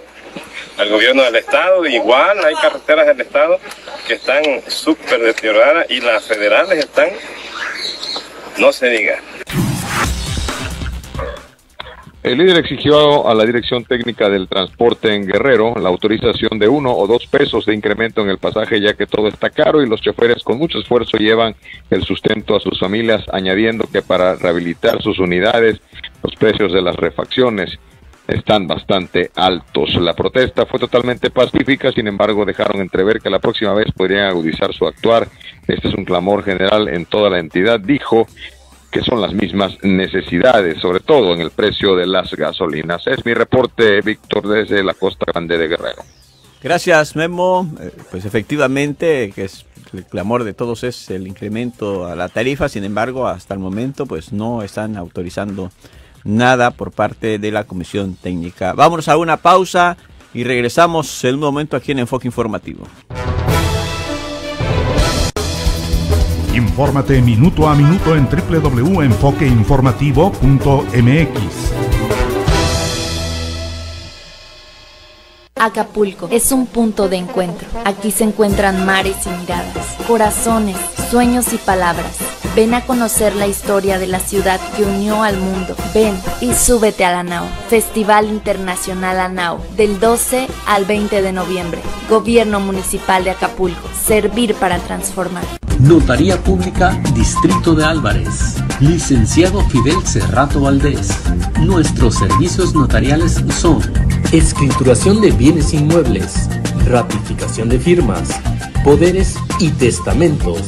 al gobierno del estado, igual hay carreteras del estado que están súper deterioradas y las federales están, no se diga. El líder exigió a la Dirección Técnica del Transporte en Guerrero la autorización de uno o dos pesos de incremento en el pasaje ya que todo está caro y los choferes con mucho esfuerzo llevan el sustento a sus familias, añadiendo que para rehabilitar sus unidades los precios de las refacciones están bastante altos. La protesta fue totalmente pacífica, sin embargo dejaron entrever que la próxima vez podrían agudizar su actuar. Este es un clamor general en toda la entidad, dijo que son las mismas necesidades, sobre todo en el precio de las gasolinas. Es mi reporte, Víctor, desde la Costa Grande de Guerrero. Gracias, Memo. Eh, pues efectivamente, que es el clamor de todos es el incremento a la tarifa, sin embargo, hasta el momento, pues no están autorizando nada por parte de la Comisión Técnica. Vámonos a una pausa y regresamos en un momento aquí en Enfoque Informativo. Infórmate minuto a minuto en www.enfoqueinformativo.mx. Acapulco es un punto de encuentro. Aquí se encuentran mares y miradas, corazones, sueños y palabras. Ven a conocer la historia de la ciudad que unió al mundo. Ven y súbete a la NAO. Festival Internacional ANAO, del 12 al 20 de noviembre. Gobierno Municipal de Acapulco. Servir para transformar. Notaría Pública Distrito de Álvarez. Licenciado Fidel Cerrato Valdés. Nuestros servicios notariales son escrituración de bienes inmuebles, ratificación de firmas, poderes y testamentos.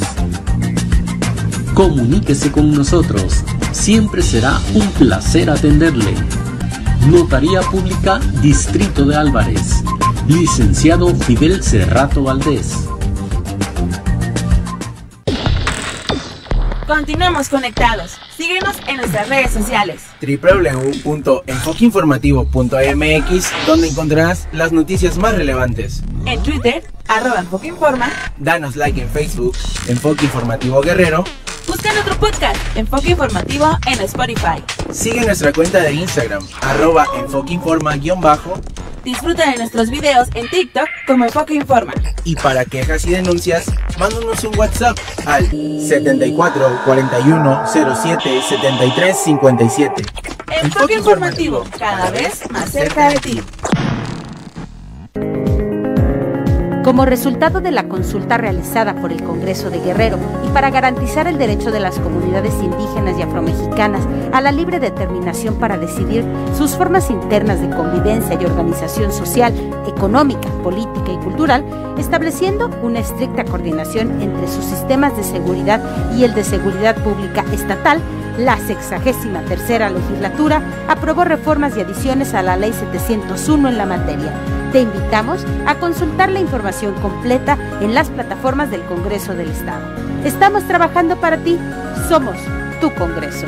Comuníquese con nosotros. Siempre será un placer atenderle. Notaría Pública Distrito de Álvarez. Licenciado Fidel Cerrato Valdés. Continuemos conectados. Síguenos en nuestras redes sociales. www.enfoqueinformativo.mx donde encontrarás las noticias más relevantes. En Twitter, arroba Enfoque Informa. Danos like en Facebook, Enfoque Informativo Guerrero. Busca nuestro podcast, Enfoque Informativo, en Spotify. Sigue nuestra cuenta de Instagram, arroba Enfoque Informa-bajo. Disfruta de nuestros videos en TikTok como Enfoque Informa. Y para quejas y denuncias, mándanos un WhatsApp al 74 41 07 73 57. Enfoque informativo, cada vez más cerca de ti. Como resultado de la consulta realizada por el Congreso de Guerrero y para garantizar el derecho de las comunidades indígenas y afromexicanas a la libre determinación para decidir sus formas internas de convivencia y organización social, económica, política y cultural, estableciendo una estricta coordinación entre sus sistemas de seguridad y el de seguridad pública estatal, la 63 tercera legislatura aprobó reformas y adiciones a la Ley 701 en la materia te invitamos a consultar la información completa en las plataformas del Congreso del Estado. Estamos trabajando para ti. Somos tu Congreso.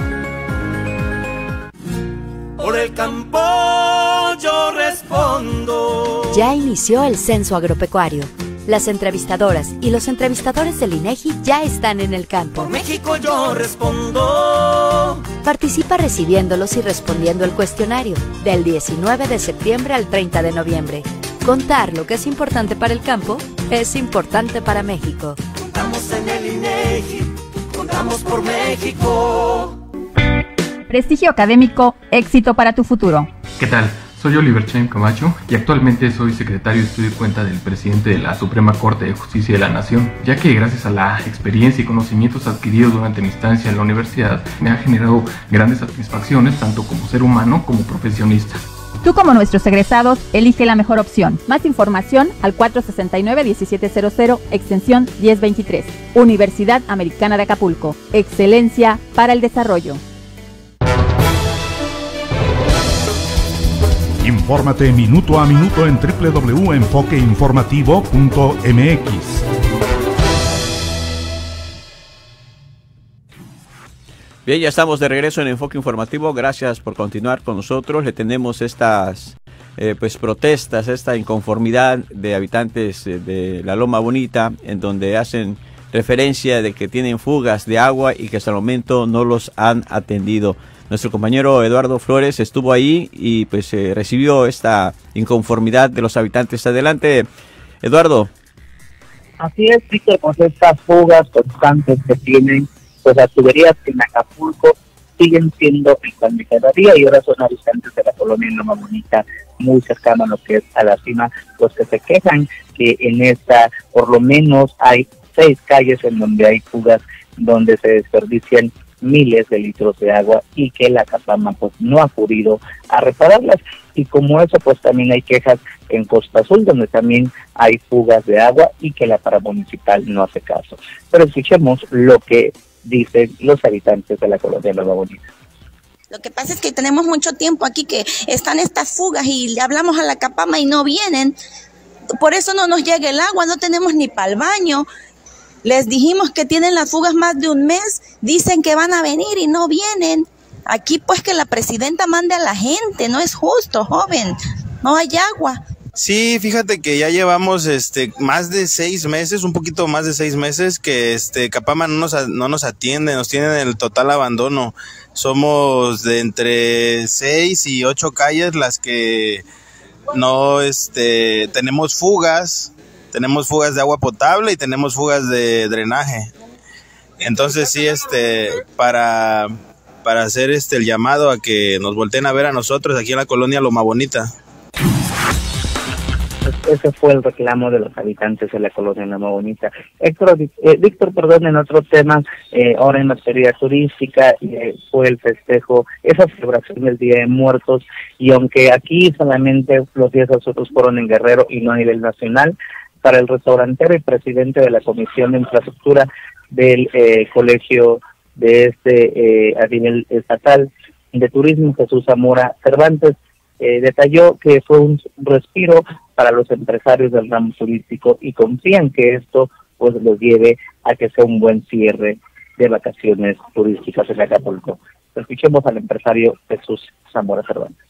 Por el campo yo respondo. Ya inició el censo agropecuario. Las entrevistadoras y los entrevistadores del INEGI ya están en el campo. Por México yo respondo. Participa recibiéndolos y respondiendo el cuestionario del 19 de septiembre al 30 de noviembre. Contar lo que es importante para el campo es importante para México. Contamos en el INEGI, contamos por México. Prestigio académico, éxito para tu futuro. ¿Qué tal? Soy Oliver Chaim Camacho y actualmente soy secretario de estudio y cuenta del presidente de la Suprema Corte de Justicia de la Nación, ya que gracias a la experiencia y conocimientos adquiridos durante mi estancia en la universidad me ha generado grandes satisfacciones tanto como ser humano como profesionista. Tú como nuestros egresados, elige la mejor opción. Más información al 469-1700, extensión 1023. Universidad Americana de Acapulco. Excelencia para el desarrollo. Infórmate minuto a minuto en www.enfoqueinformativo.mx. Bien, ya estamos de regreso en Enfoque Informativo. Gracias por continuar con nosotros. Le tenemos estas eh, pues protestas, esta inconformidad de habitantes eh, de la Loma Bonita, en donde hacen referencia de que tienen fugas de agua y que hasta el momento no los han atendido. Nuestro compañero Eduardo Flores estuvo ahí y pues eh, recibió esta inconformidad de los habitantes. Adelante, Eduardo. Así es, Víctor, pues estas fugas constantes que tienen pues las tuberías en Acapulco siguen siendo el pan de cada y ahora son habitantes de la colonia Loma Bonita, muy cercano a lo que es a la cima, los que se quejan que en esta por lo menos hay seis calles en donde hay fugas donde se desperdician miles de litros de agua y que la Capama pues no ha podido a repararlas y como eso pues también hay quejas en Costa Azul donde también hay fugas de agua y que la paramunicipal no hace caso. Pero escuchemos lo que dicen los habitantes de la colonia Nueva Bonita. Lo que pasa es que tenemos mucho tiempo aquí que están estas fugas y le hablamos a la Capama y no vienen. Por eso no nos llega el agua, no tenemos ni para el baño. Les dijimos que tienen las fugas más de un mes, dicen que van a venir y no vienen. Aquí pues que la presidenta mande a la gente, no es justo, joven, no hay agua. Sí, fíjate que ya llevamos este más de seis meses, un poquito más de seis meses que este Capama no nos, no nos atiende, nos tienen en el total abandono. Somos de entre seis y ocho calles las que no este tenemos fugas, tenemos fugas de agua potable y tenemos fugas de drenaje. Entonces sí este para para hacer este el llamado a que nos volteen a ver a nosotros aquí en la colonia Loma Bonita ese fue el reclamo de los habitantes de la colonia Loma Bonita. Héctor, eh, Víctor, perdón, en otro tema, eh, ahora en materia turística, eh, fue el festejo, esa celebración del Día de Muertos, y aunque aquí solamente los días azules fueron en Guerrero y no a nivel nacional, para el restaurantero y presidente de la Comisión de Infraestructura del Colegio de este a nivel estatal de Turismo, Jesús Zamora Cervantes, eh, detalló que fue un respiro para los empresarios del ramo turístico y confían que esto pues los lleve a que sea un buen cierre de vacaciones turísticas en Acapulco. Escuchemos al empresario Jesús Zamora Cervantes.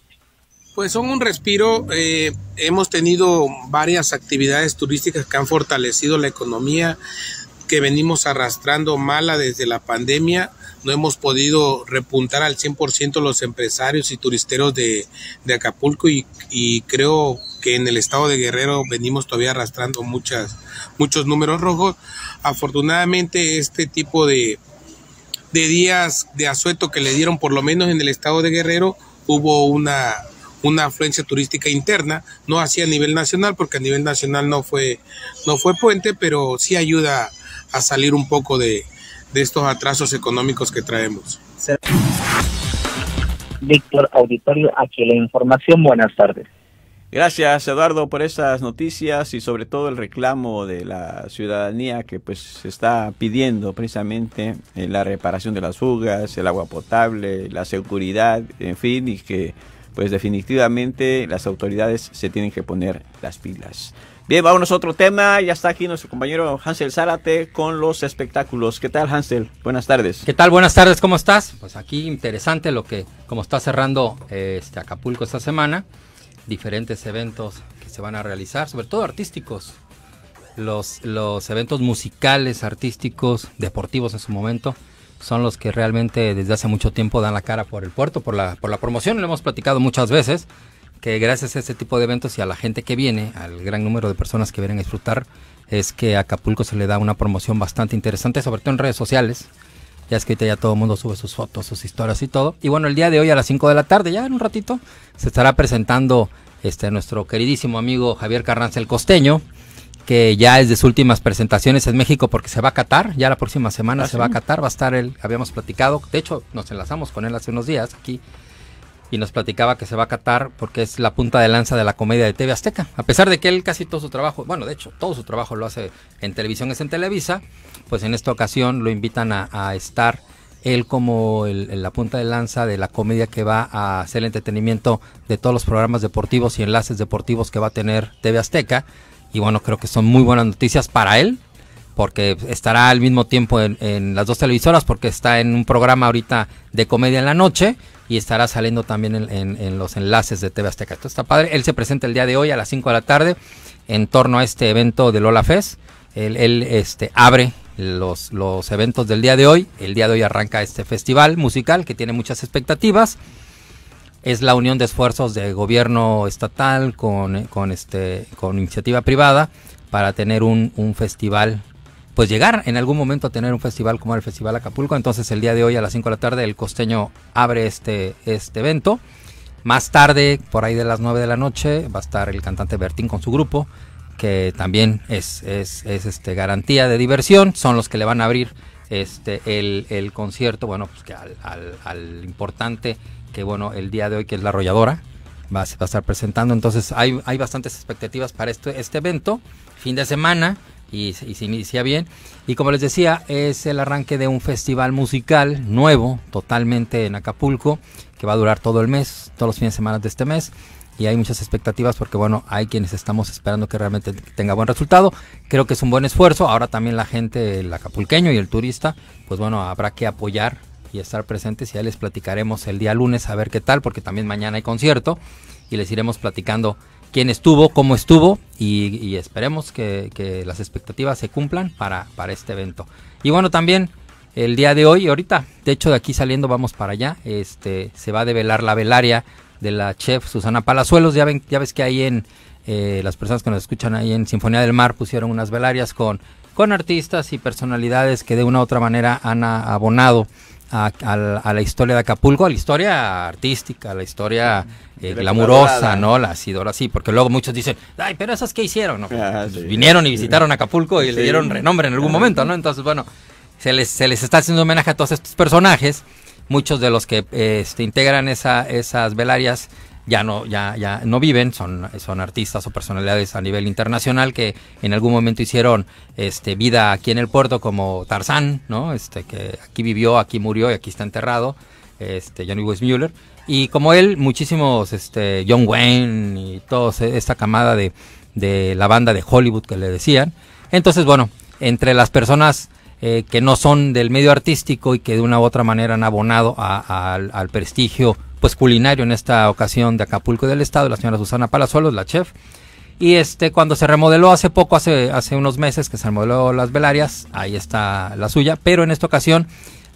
Pues son un respiro. Eh, hemos tenido varias actividades turísticas que han fortalecido la economía que venimos arrastrando mala desde la pandemia no hemos podido repuntar al 100% los empresarios y turisteros de, Acapulco y, creo que en el estado de Guerrero venimos todavía arrastrando muchas, muchos números rojos. Afortunadamente este tipo de, de días de asueto que le dieron por lo menos en el estado de Guerrero hubo una, una afluencia turística interna, no así a nivel nacional, porque a nivel nacional no fue, no fue puente, pero sí ayuda a salir un poco de, de estos atrasos económicos que traemos. Víctor Auditorio, aquí la información. Buenas tardes. Gracias Eduardo por esas noticias y sobre todo el reclamo de la ciudadanía que pues está pidiendo precisamente eh, la reparación de las fugas, el agua potable, la seguridad, en fin, y que pues definitivamente las autoridades se tienen que poner las pilas. Bien, vamos a otro tema. Ya está aquí nuestro compañero Hansel Zárate con los espectáculos. ¿Qué tal, Hansel? Buenas tardes. ¿Qué tal? Buenas tardes, ¿cómo estás? Pues aquí interesante lo que, como está cerrando este Acapulco esta semana, diferentes eventos que se van a realizar, sobre todo artísticos. Los, los eventos musicales, artísticos, deportivos en su momento, son los que realmente desde hace mucho tiempo dan la cara por el puerto, por la, por la promoción. Lo hemos platicado muchas veces que gracias a este tipo de eventos y a la gente que viene, al gran número de personas que vienen a disfrutar, es que a Acapulco se le da una promoción bastante interesante, sobre todo en redes sociales. Ya es que ahorita ya todo el mundo sube sus fotos, sus historias y todo. Y bueno, el día de hoy a las 5 de la tarde, ya en un ratito, se estará presentando este nuestro queridísimo amigo Javier Carranza el Costeño, que ya es de sus últimas presentaciones en México porque se va a Qatar, ya la próxima semana ¿Ah, se sí? va a Qatar, va a estar él, habíamos platicado, de hecho nos enlazamos con él hace unos días aquí y nos platicaba que se va a Qatar porque es la punta de lanza de la comedia de TV Azteca. A pesar de que él casi todo su trabajo, bueno, de hecho, todo su trabajo lo hace en televisión, es en Televisa, pues en esta ocasión lo invitan a, a estar él como el- el- la punta de lanza de la comedia que va a hacer el entretenimiento de todos los programas deportivos y enlaces deportivos que va a tener TV Azteca. Y bueno, creo que son muy buenas noticias para él, porque estará al mismo tiempo en, las dos televisoras, porque está en un programa ahorita de comedia en la noche y estará saliendo también en los enlaces de TV Azteca. Esto está padre. Él se presenta el día de hoy a las 5 de la tarde en torno a este evento de Lola Fest. Él, él, este, abre los, los eventos del día de hoy. El día de hoy arranca este festival musical que tiene muchas expectativas es la unión de esfuerzos de gobierno estatal con, con, este, con iniciativa privada para tener un, un festival, pues llegar en algún momento a tener un festival como el Festival Acapulco. Entonces el día de hoy a las 5 de la tarde el costeño abre este, este evento. Más tarde, por ahí de las 9 de la noche, va a estar el cantante Bertín con su grupo, que también es, es, es, este, garantía de diversión. Son los que le van a abrir este, el, el concierto, bueno, pues que al, al, al importante que bueno, el día de hoy que es la arrolladora va, va a estar presentando. Entonces hay, hay bastantes expectativas para este, este evento, fin de semana, y, y se inicia bien. Y como les decía, es el arranque de un festival musical nuevo, totalmente en Acapulco, que va a durar todo el mes, todos los fines de semana de este mes. Y hay muchas expectativas porque, bueno, hay quienes estamos esperando que realmente tenga buen resultado. Creo que es un buen esfuerzo. Ahora también la gente, el acapulqueño y el turista, pues bueno, habrá que apoyar y estar presentes. Y ya les platicaremos el día lunes a ver qué tal, porque también mañana hay concierto. Y les iremos platicando quién estuvo, cómo estuvo. Y, esperemos que, que las expectativas se cumplan para, para este evento. Y bueno, también el día de hoy, ahorita, de hecho de aquí saliendo vamos para allá, este, se va a develar la velaria de la chef Susana Palazuelos. Ya ven, ya ves que ahí en eh, las personas que nos escuchan ahí en Sinfonía del Mar pusieron unas velarias con, con artistas y personalidades que de una u otra manera han abonado a, a la- a la historia de Acapulco, a la historia artística, a la historia eh, glamurosa. ¿no? La Sidora, sí, porque luego muchos dicen, ay, pero esas que hicieron, ¿no? Ah, Pues sí. Vinieron y visitaron Acapulco y Sí. le dieron renombre en algún momento, ¿no? Entonces, bueno, se les, se les está haciendo homenaje a todos estos personajes. Muchos de los que eh, este, integran esa, esas velarias ya no, viven, son, son artistas o personalidades a nivel internacional que en algún momento hicieron este, vida aquí en el puerto, como Tarzán, ¿no? Este, que aquí vivió, aquí murió y aquí está enterrado, este, Johnny Weissmuller. Y como él, muchísimos, este, John Wayne y toda esta camada de, de la banda de Hollywood que le decían. Entonces, bueno, entre las personas eh, que no son del medio artístico y que de una u otra manera han abonado a- al, prestigio pues culinario en esta ocasión de Acapulco y del Estado, la señora Susana Palazuelos, la chef. Y este, cuando se remodeló hace poco, hace, hace unos meses que se remodeló las velarias, ahí está la suya, pero en esta ocasión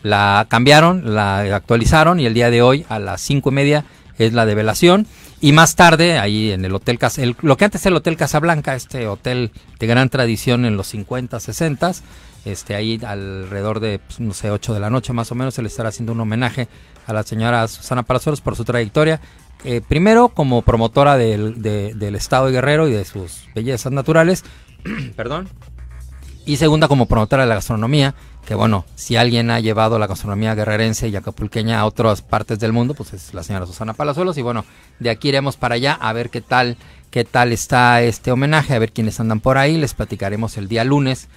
la cambiaron, la actualizaron y el día de hoy a las cinco y media es la develación Y más tarde, ahí en el Hotel lo que antes era el Hotel Casablanca, este hotel de gran tradición en los 50, 60, este, ahí alrededor de, pues, no sé, 8 de la noche más o menos, se le estará haciendo un homenaje a la señora Susana Palazuelos por su trayectoria. Eh, primero como promotora del, del estado de Guerrero y de sus bellezas naturales, perdón, y segunda como promotora de la gastronomía, que bueno, si alguien ha llevado la gastronomía guerrerense y acapulqueña a otras partes del mundo, pues es la señora Susana Palazuelos y bueno, de aquí iremos para allá a ver qué tal, qué tal está este homenaje, a ver quiénes andan por ahí, les platicaremos el día lunes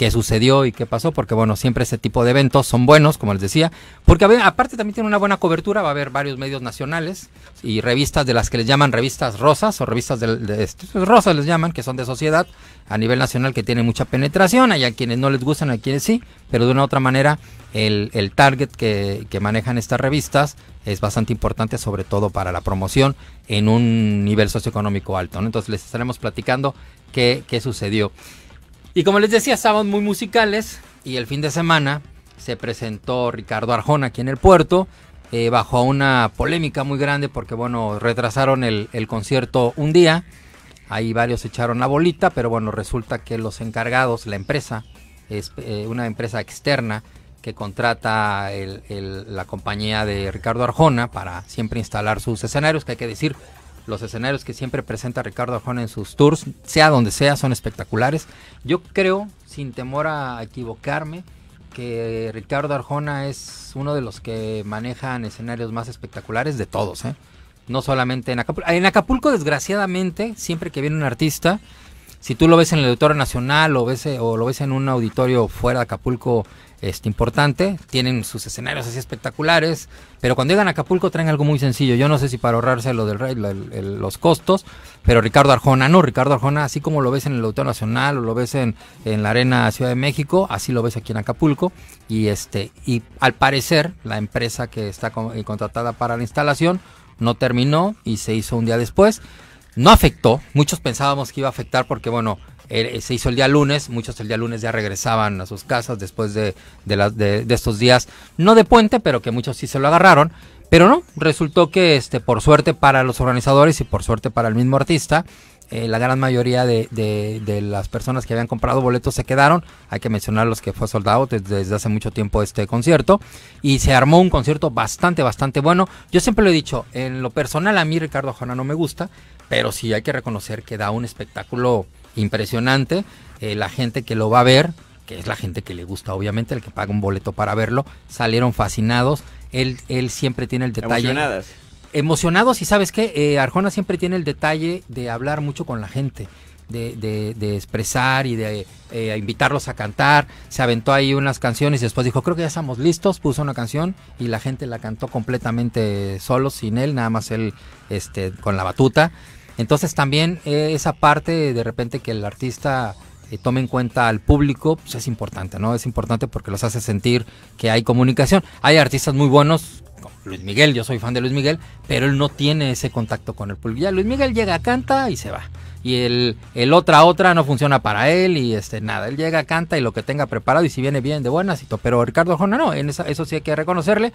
qué sucedió y qué pasó, porque bueno, siempre ese tipo de eventos son buenos, como les decía, porque aparte también tiene una buena cobertura, va a haber varios medios nacionales y revistas de las que les llaman revistas rosas o revistas de, pues, rosas les llaman, que son de sociedad a nivel nacional que tiene mucha penetración, hay a quienes no les gustan, a quienes sí, pero de una u otra manera el, target que, manejan estas revistas es bastante importante, sobre todo para la promoción en un nivel socioeconómico alto. Entonces les estaremos platicando qué, qué sucedió. Y como les decía, estaban muy musicales y el fin de semana se presentó Ricardo Arjona aquí en el puerto, eh, bajo una polémica muy grande porque, bueno, retrasaron el, concierto un día, ahí varios echaron la bolita, pero bueno, resulta que los encargados, la empresa, es eh, una empresa externa que contrata la compañía de Ricardo Arjona para siempre instalar sus escenarios, que hay que decir, los escenarios que siempre presenta Ricardo Arjona en sus tours, sea donde sea, son espectaculares. Yo creo, sin temor a equivocarme, que Ricardo Arjona es uno de los que manejan escenarios más espectaculares de todos, ¿eh? No solamente en Acapulco. En Acapulco, desgraciadamente, siempre que viene un artista, si tú lo ves en el Auditorio Nacional o, ves, o lo ves en un auditorio fuera de Acapulco este, importante, tienen sus escenarios así espectaculares, pero cuando llegan a Acapulco traen algo muy sencillo. Yo no sé si para ahorrarse lo del rey, los costos, pero Ricardo Arjona no. Ricardo Arjona, así como lo ves en el Auditorio Nacional o lo ves en, en la Arena Ciudad de México, así lo ves aquí en Acapulco. Y, este, y al parecer, la empresa que está eh, contratada para la instalación no terminó y se hizo un día después. No afectó, muchos pensábamos que iba a afectar porque, bueno, eh, se hizo el día lunes, muchos el día lunes ya regresaban a sus casas después de, de, estos días, no de puente, pero que muchos sí se lo agarraron. Pero no, resultó que este, por suerte para los organizadores y por suerte para el mismo artista, eh, la gran mayoría de, de, las personas que habían comprado boletos se quedaron. Hay que mencionar los que fue soldado desde, desde, hace mucho tiempo este concierto. Y se armó un concierto bastante, bastante bueno. Yo siempre lo he dicho, en lo personal a mí Ricardo Jona no me gusta, pero sí hay que reconocer que da un espectáculo impresionante. Eh, la gente que lo va a ver, que es la gente que le gusta, obviamente, el que paga un boleto para verlo, salieron fascinados. Él, él siempre tiene el detalle. Emocionadas. Emocionados y sabes qué, eh, Arjona siempre tiene el detalle de hablar mucho con la gente. De, de, expresar y de eh, invitarlos a cantar. Se aventó ahí unas canciones y después dijo, creo que ya estamos listos, puso una canción y la gente la cantó completamente solo, sin él, nada más él este, con la batuta. Entonces también eh, esa parte de repente que el artista eh, tome en cuenta al público, pues es importante, ¿no? Es importante porque los hace sentir que hay comunicación. Hay artistas muy buenos, como Luis Miguel, yo soy fan de Luis Miguel, pero él no tiene ese contacto con el público. Ya Luis Miguel llega, canta y se va. Y el, el otra otra no funciona para él y este nada, él llega, canta y lo que tenga preparado y si viene bien de buenas. Pero Ricardo Jona no, en eso sí hay que reconocerle.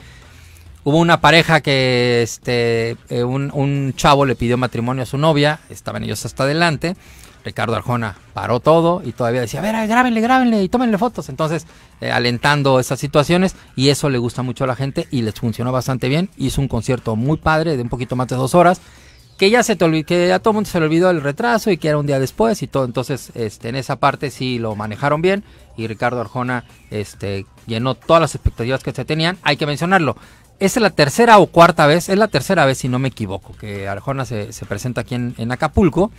Hubo una pareja que este, eh, un, chavo le pidió matrimonio a su novia, estaban ellos hasta adelante. Ricardo Arjona paró todo y todavía decía, a ver, grábenle, grábenle y tómenle fotos. Entonces, eh, alentando esas situaciones y eso le gusta mucho a la gente y les funcionó bastante bien. Hizo un concierto muy padre de un poquito más de dos horas que ya se te que a todo mundo se le olvidó el retraso y que era un día después y todo. Entonces, este, en esa parte sí lo manejaron bien y Ricardo Arjona este, llenó todas las expectativas que se tenían. Hay que mencionarlo es la tercera o cuarta vez, es la tercera vez si no me equivoco, que Arjona se, presenta aquí en, Acapulco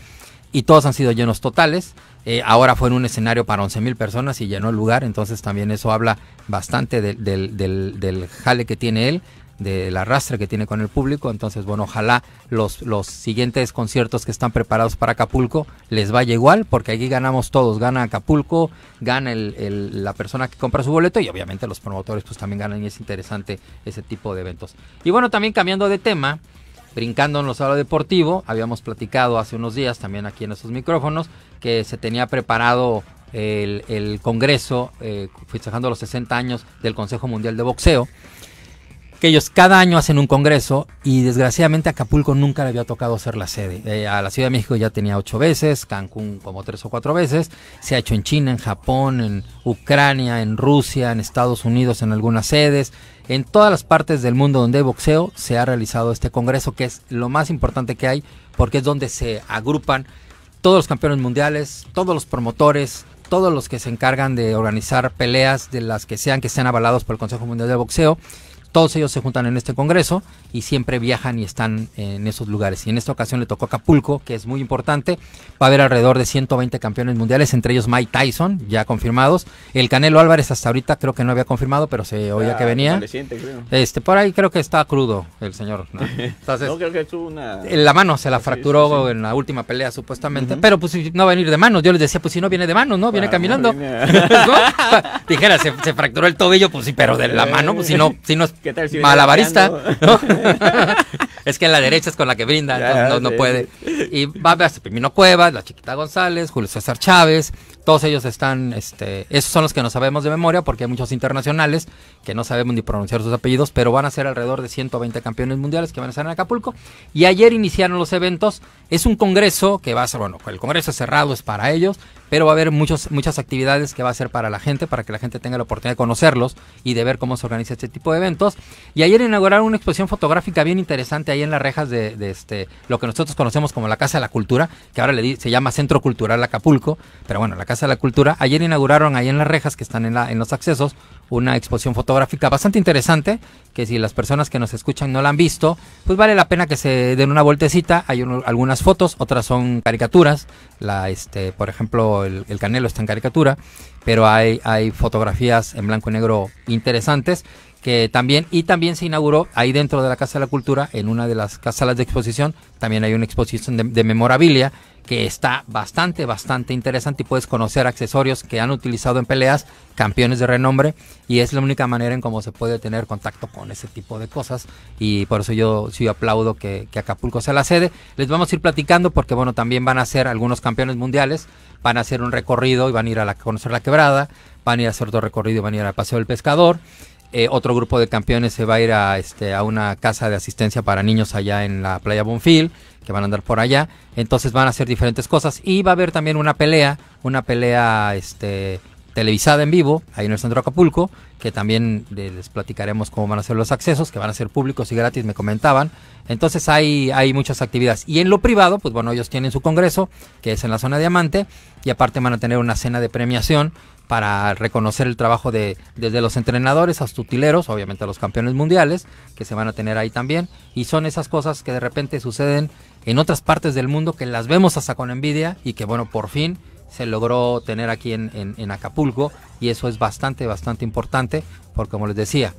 y todos han sido llenos totales. Eh, ahora fue en un escenario para 11 mil personas y llenó el lugar, entonces también eso habla bastante del, del jale que tiene él del arrastre que tiene con el público. Entonces, bueno, ojalá los, los siguientes conciertos que están preparados para Acapulco les vaya igual, porque aquí ganamos todos. Gana Acapulco, gana el, la persona que compra su boleto y obviamente los promotores pues también ganan y es interesante ese tipo de eventos. Y bueno, también cambiando de tema, brincando en los sala deportivo, habíamos platicado hace unos días también aquí en esos micrófonos que se tenía preparado el, el Congreso, eh, festejando los 60 años del Consejo Mundial de Boxeo. Que ellos cada año hacen un congreso y desgraciadamente Acapulco nunca le había tocado ser la sede. Eh, a la Ciudad de México ya tenía ocho veces, Cancún como tres o cuatro veces, se ha hecho en China, en Japón, en Ucrania, en Rusia, en Estados Unidos, en algunas sedes. En todas las partes del mundo donde hay boxeo se ha realizado este congreso que es lo más importante que hay porque es donde se agrupan todos los campeones mundiales, todos los promotores, todos los que se encargan de organizar peleas de las que sean que sean avalados por el Consejo Mundial de Boxeo todos ellos se juntan en este congreso y siempre viajan y están en esos lugares. Y en esta ocasión le tocó Acapulco, que es muy importante. Va a haber alrededor de 120 campeones mundiales, entre ellos Mike Tyson, ya confirmados. El Canelo Álvarez hasta ahorita creo que no había confirmado, pero se oía que venía. Este, por ahí creo que está crudo el señor. ¿no? Entonces, creo que tuvo una... La mano se la fracturó en la última pelea supuestamente, pero pues no va a venir de manos. Yo les decía, pues si no viene de manos, ¿no? Viene caminando. Dijera, se, se, fracturó el tobillo, pues sí, pero de la mano, pues si no, si no es malabarista. es que la derecha es con la que brinda, no, no, puede. Y va a ver Pimino Cuevas, la Chiquita González, Julio César Chávez, todos ellos están, este, esos son los que no sabemos de memoria porque hay muchos internacionales que no sabemos ni pronunciar sus apellidos, pero van a ser alrededor de 120 campeones mundiales que van a estar en Acapulco. Y ayer iniciaron los eventos. Es un congreso que va a ser, bueno, el congreso cerrado es para ellos, pero va a haber muchos, muchas actividades que va a ser para la gente, para que la gente tenga la oportunidad de conocerlos y de ver cómo se organiza este tipo de eventos. Y ayer inauguraron una exposición fotográfica bien interesante ahí en las rejas de, este, lo que nosotros conocemos como la Casa de la Cultura, que ahora se llama Centro Cultural Acapulco, pero bueno, la Casa de la Cultura. Ayer inauguraron ahí en las rejas que están en, la, en los accesos una exposición fotográfica bastante interesante, que si las personas que nos escuchan no la han visto, pues vale la pena que se den una vueltecita. Hay algunas fotos, otras son caricaturas. La, este, por ejemplo, el, Canelo está en caricatura, pero hay, hay fotografías en blanco y negro interesantes que también y también se inauguró ahí dentro de la Casa de la Cultura en una de las salas de exposición también hay una exposición de, de memorabilia que está bastante, bastante interesante y puedes conocer accesorios que han utilizado en peleas, campeones de renombre, y es la única manera en cómo se puede tener contacto con ese tipo de cosas. Y por eso yo sí aplaudo que, Acapulco sea la sede. Les vamos a ir platicando porque, bueno, también van a ser algunos campeones mundiales, van a hacer un recorrido y van a ir a, la, conocer la quebrada, van a ir a hacer otro recorrido y van a ir al Paseo del Pescador. Eh, otro grupo de campeones se va a ir a, este, a una casa de asistencia para niños allá en la playa Bonfil que van a andar por allá. Entonces van a hacer diferentes cosas. Y va a haber también una pelea, una pelea este, televisada en vivo, ahí en el centro de Acapulco, que también les platicaremos cómo van a ser los accesos, que van a ser públicos y gratis, me comentaban. Entonces hay, hay muchas actividades. Y en lo privado, pues bueno, ellos tienen su congreso, que es en la zona diamante, y aparte van a tener una cena de premiación para reconocer el trabajo de desde los entrenadores hasta utileros, obviamente los campeones mundiales, que se van a tener ahí también. Y son esas cosas que de repente suceden en otras partes del mundo que las vemos hasta con envidia y que bueno, por fin se logró tener aquí en, en, Acapulco y eso es bastante, bastante importante porque como les decía,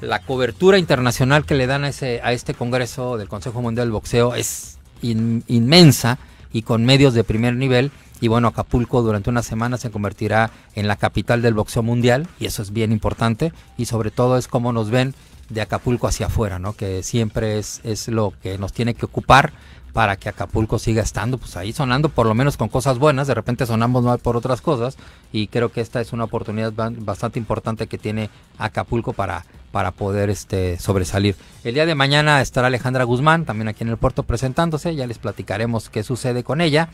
la cobertura internacional que le dan a, ese, a este Congreso del Consejo Mundial del Boxeo es inmensa y con medios de primer nivel y bueno, Acapulco durante una semana se convertirá en la capital del boxeo mundial y eso es bien importante y sobre todo es como nos ven de Acapulco hacia afuera, ¿no? Que siempre es, es lo que nos tiene que ocupar para que Acapulco siga estando pues ahí sonando por lo menos con cosas buenas, de repente sonamos mal por otras cosas y creo que esta es una oportunidad bastante importante que tiene Acapulco para, para poder este, sobresalir. El día de mañana estará Alejandra Guzmán también aquí en el puerto presentándose, ya les platicaremos qué sucede con ella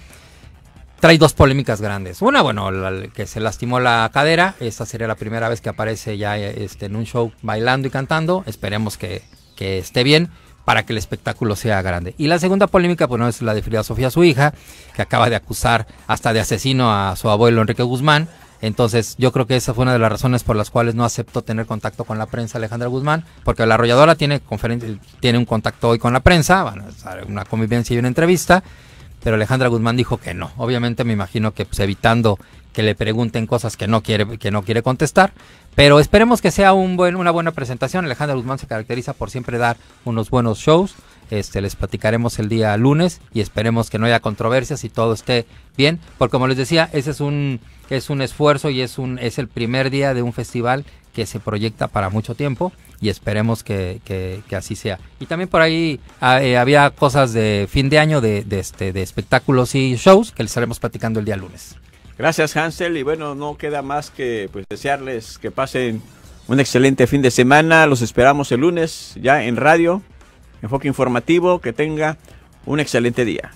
trae dos polémicas grandes. Una, bueno, que se lastimó la cadera. Esta sería la primera vez que aparece ya este, en un show bailando y cantando. Esperemos que, esté bien para que el espectáculo sea grande. Y la segunda polémica, pues no es la de Frida Sofía, su hija, que acaba de acusar hasta de asesino a su abuelo Enrique Guzmán. Entonces, yo creo que esa fue una de las razones por las cuales no aceptó tener contacto con la prensa Alejandra Guzmán, porque la arrolladora tiene, tiene un contacto hoy con la prensa, bueno, una convivencia y una entrevista, pero Alejandra Guzmán dijo que no. Obviamente me imagino que pues, evitando que le pregunten cosas que no quiere que no quiere contestar, pero esperemos que sea un buen, una buena presentación. Alejandra Guzmán se caracteriza por siempre dar unos buenos shows. Este, les platicaremos el día lunes y esperemos que no haya controversias y todo esté bien, porque como les decía, ese es un es un esfuerzo y es un es el primer día de un festival que se proyecta para mucho tiempo y esperemos que, que, así sea. Y también por ahí ah, eh, había cosas de fin de año de, este, de espectáculos y shows que les estaremos platicando el día lunes. Gracias Hansel y bueno, no queda más que pues desearles que pasen un excelente fin de semana. Los esperamos el lunes ya en radio. Enfoque informativo, que tenga un excelente día.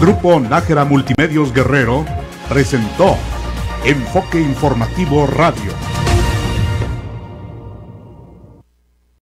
Grupo Nájera Multimedios Guerrero presentó Enfoque Informativo Radio.